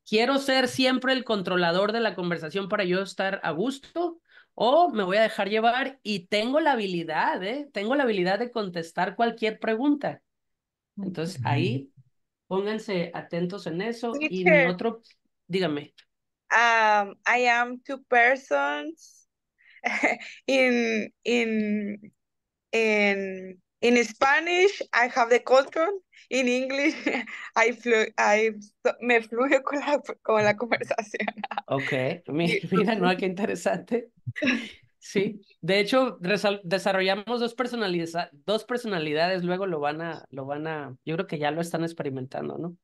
S3: ¿Quiero ser siempre el controlador de la conversación para yo estar a gusto? ¿O me voy a dejar llevar y tengo la habilidad, ¿eh? Tengo la habilidad de contestar cualquier pregunta. Entonces, ahí pónganse atentos en eso. Y mi otro, dígame.
S6: Um, I am two persons in in in in Spanish. I have the control. In English, I flu I me fluyo con la con la conversación.
S3: Ok, mi- mira, no, qué interesante. Sí, de hecho, desarrollamos dos personalidades, dos personalidades, luego lo van a, lo van a, yo creo que ya lo están experimentando, ¿no?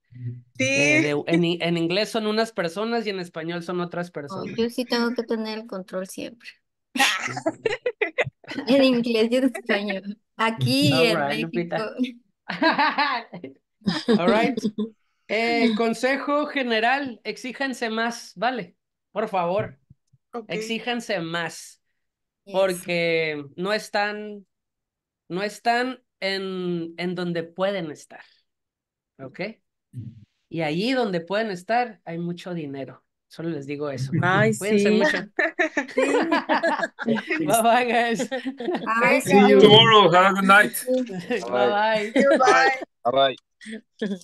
S6: Sí.
S3: Eh, de- en, en inglés son unas personas y en español son otras
S7: Oh,
S3: personas.
S7: yo sí tengo que tener el control siempre. En inglés y en español. Aquí
S3: All
S7: en
S3: right,
S7: México.
S3: All right. Eh, consejo general, exíjanse más, ¿vale? Por favor,
S6: Okay.
S3: exíjanse más,
S7: Yes.
S3: porque no están, no están en, en donde pueden estar, ¿ok? Y allí donde pueden estar hay mucho dinero, solo les digo eso.
S1: Ay,
S3: Cuídense
S1: sí.
S3: mucho. Bye bye, guys.
S7: Ay,
S5: See you tomorrow. Have a good night.
S3: bye bye.
S6: Bye.
S11: Bye bye.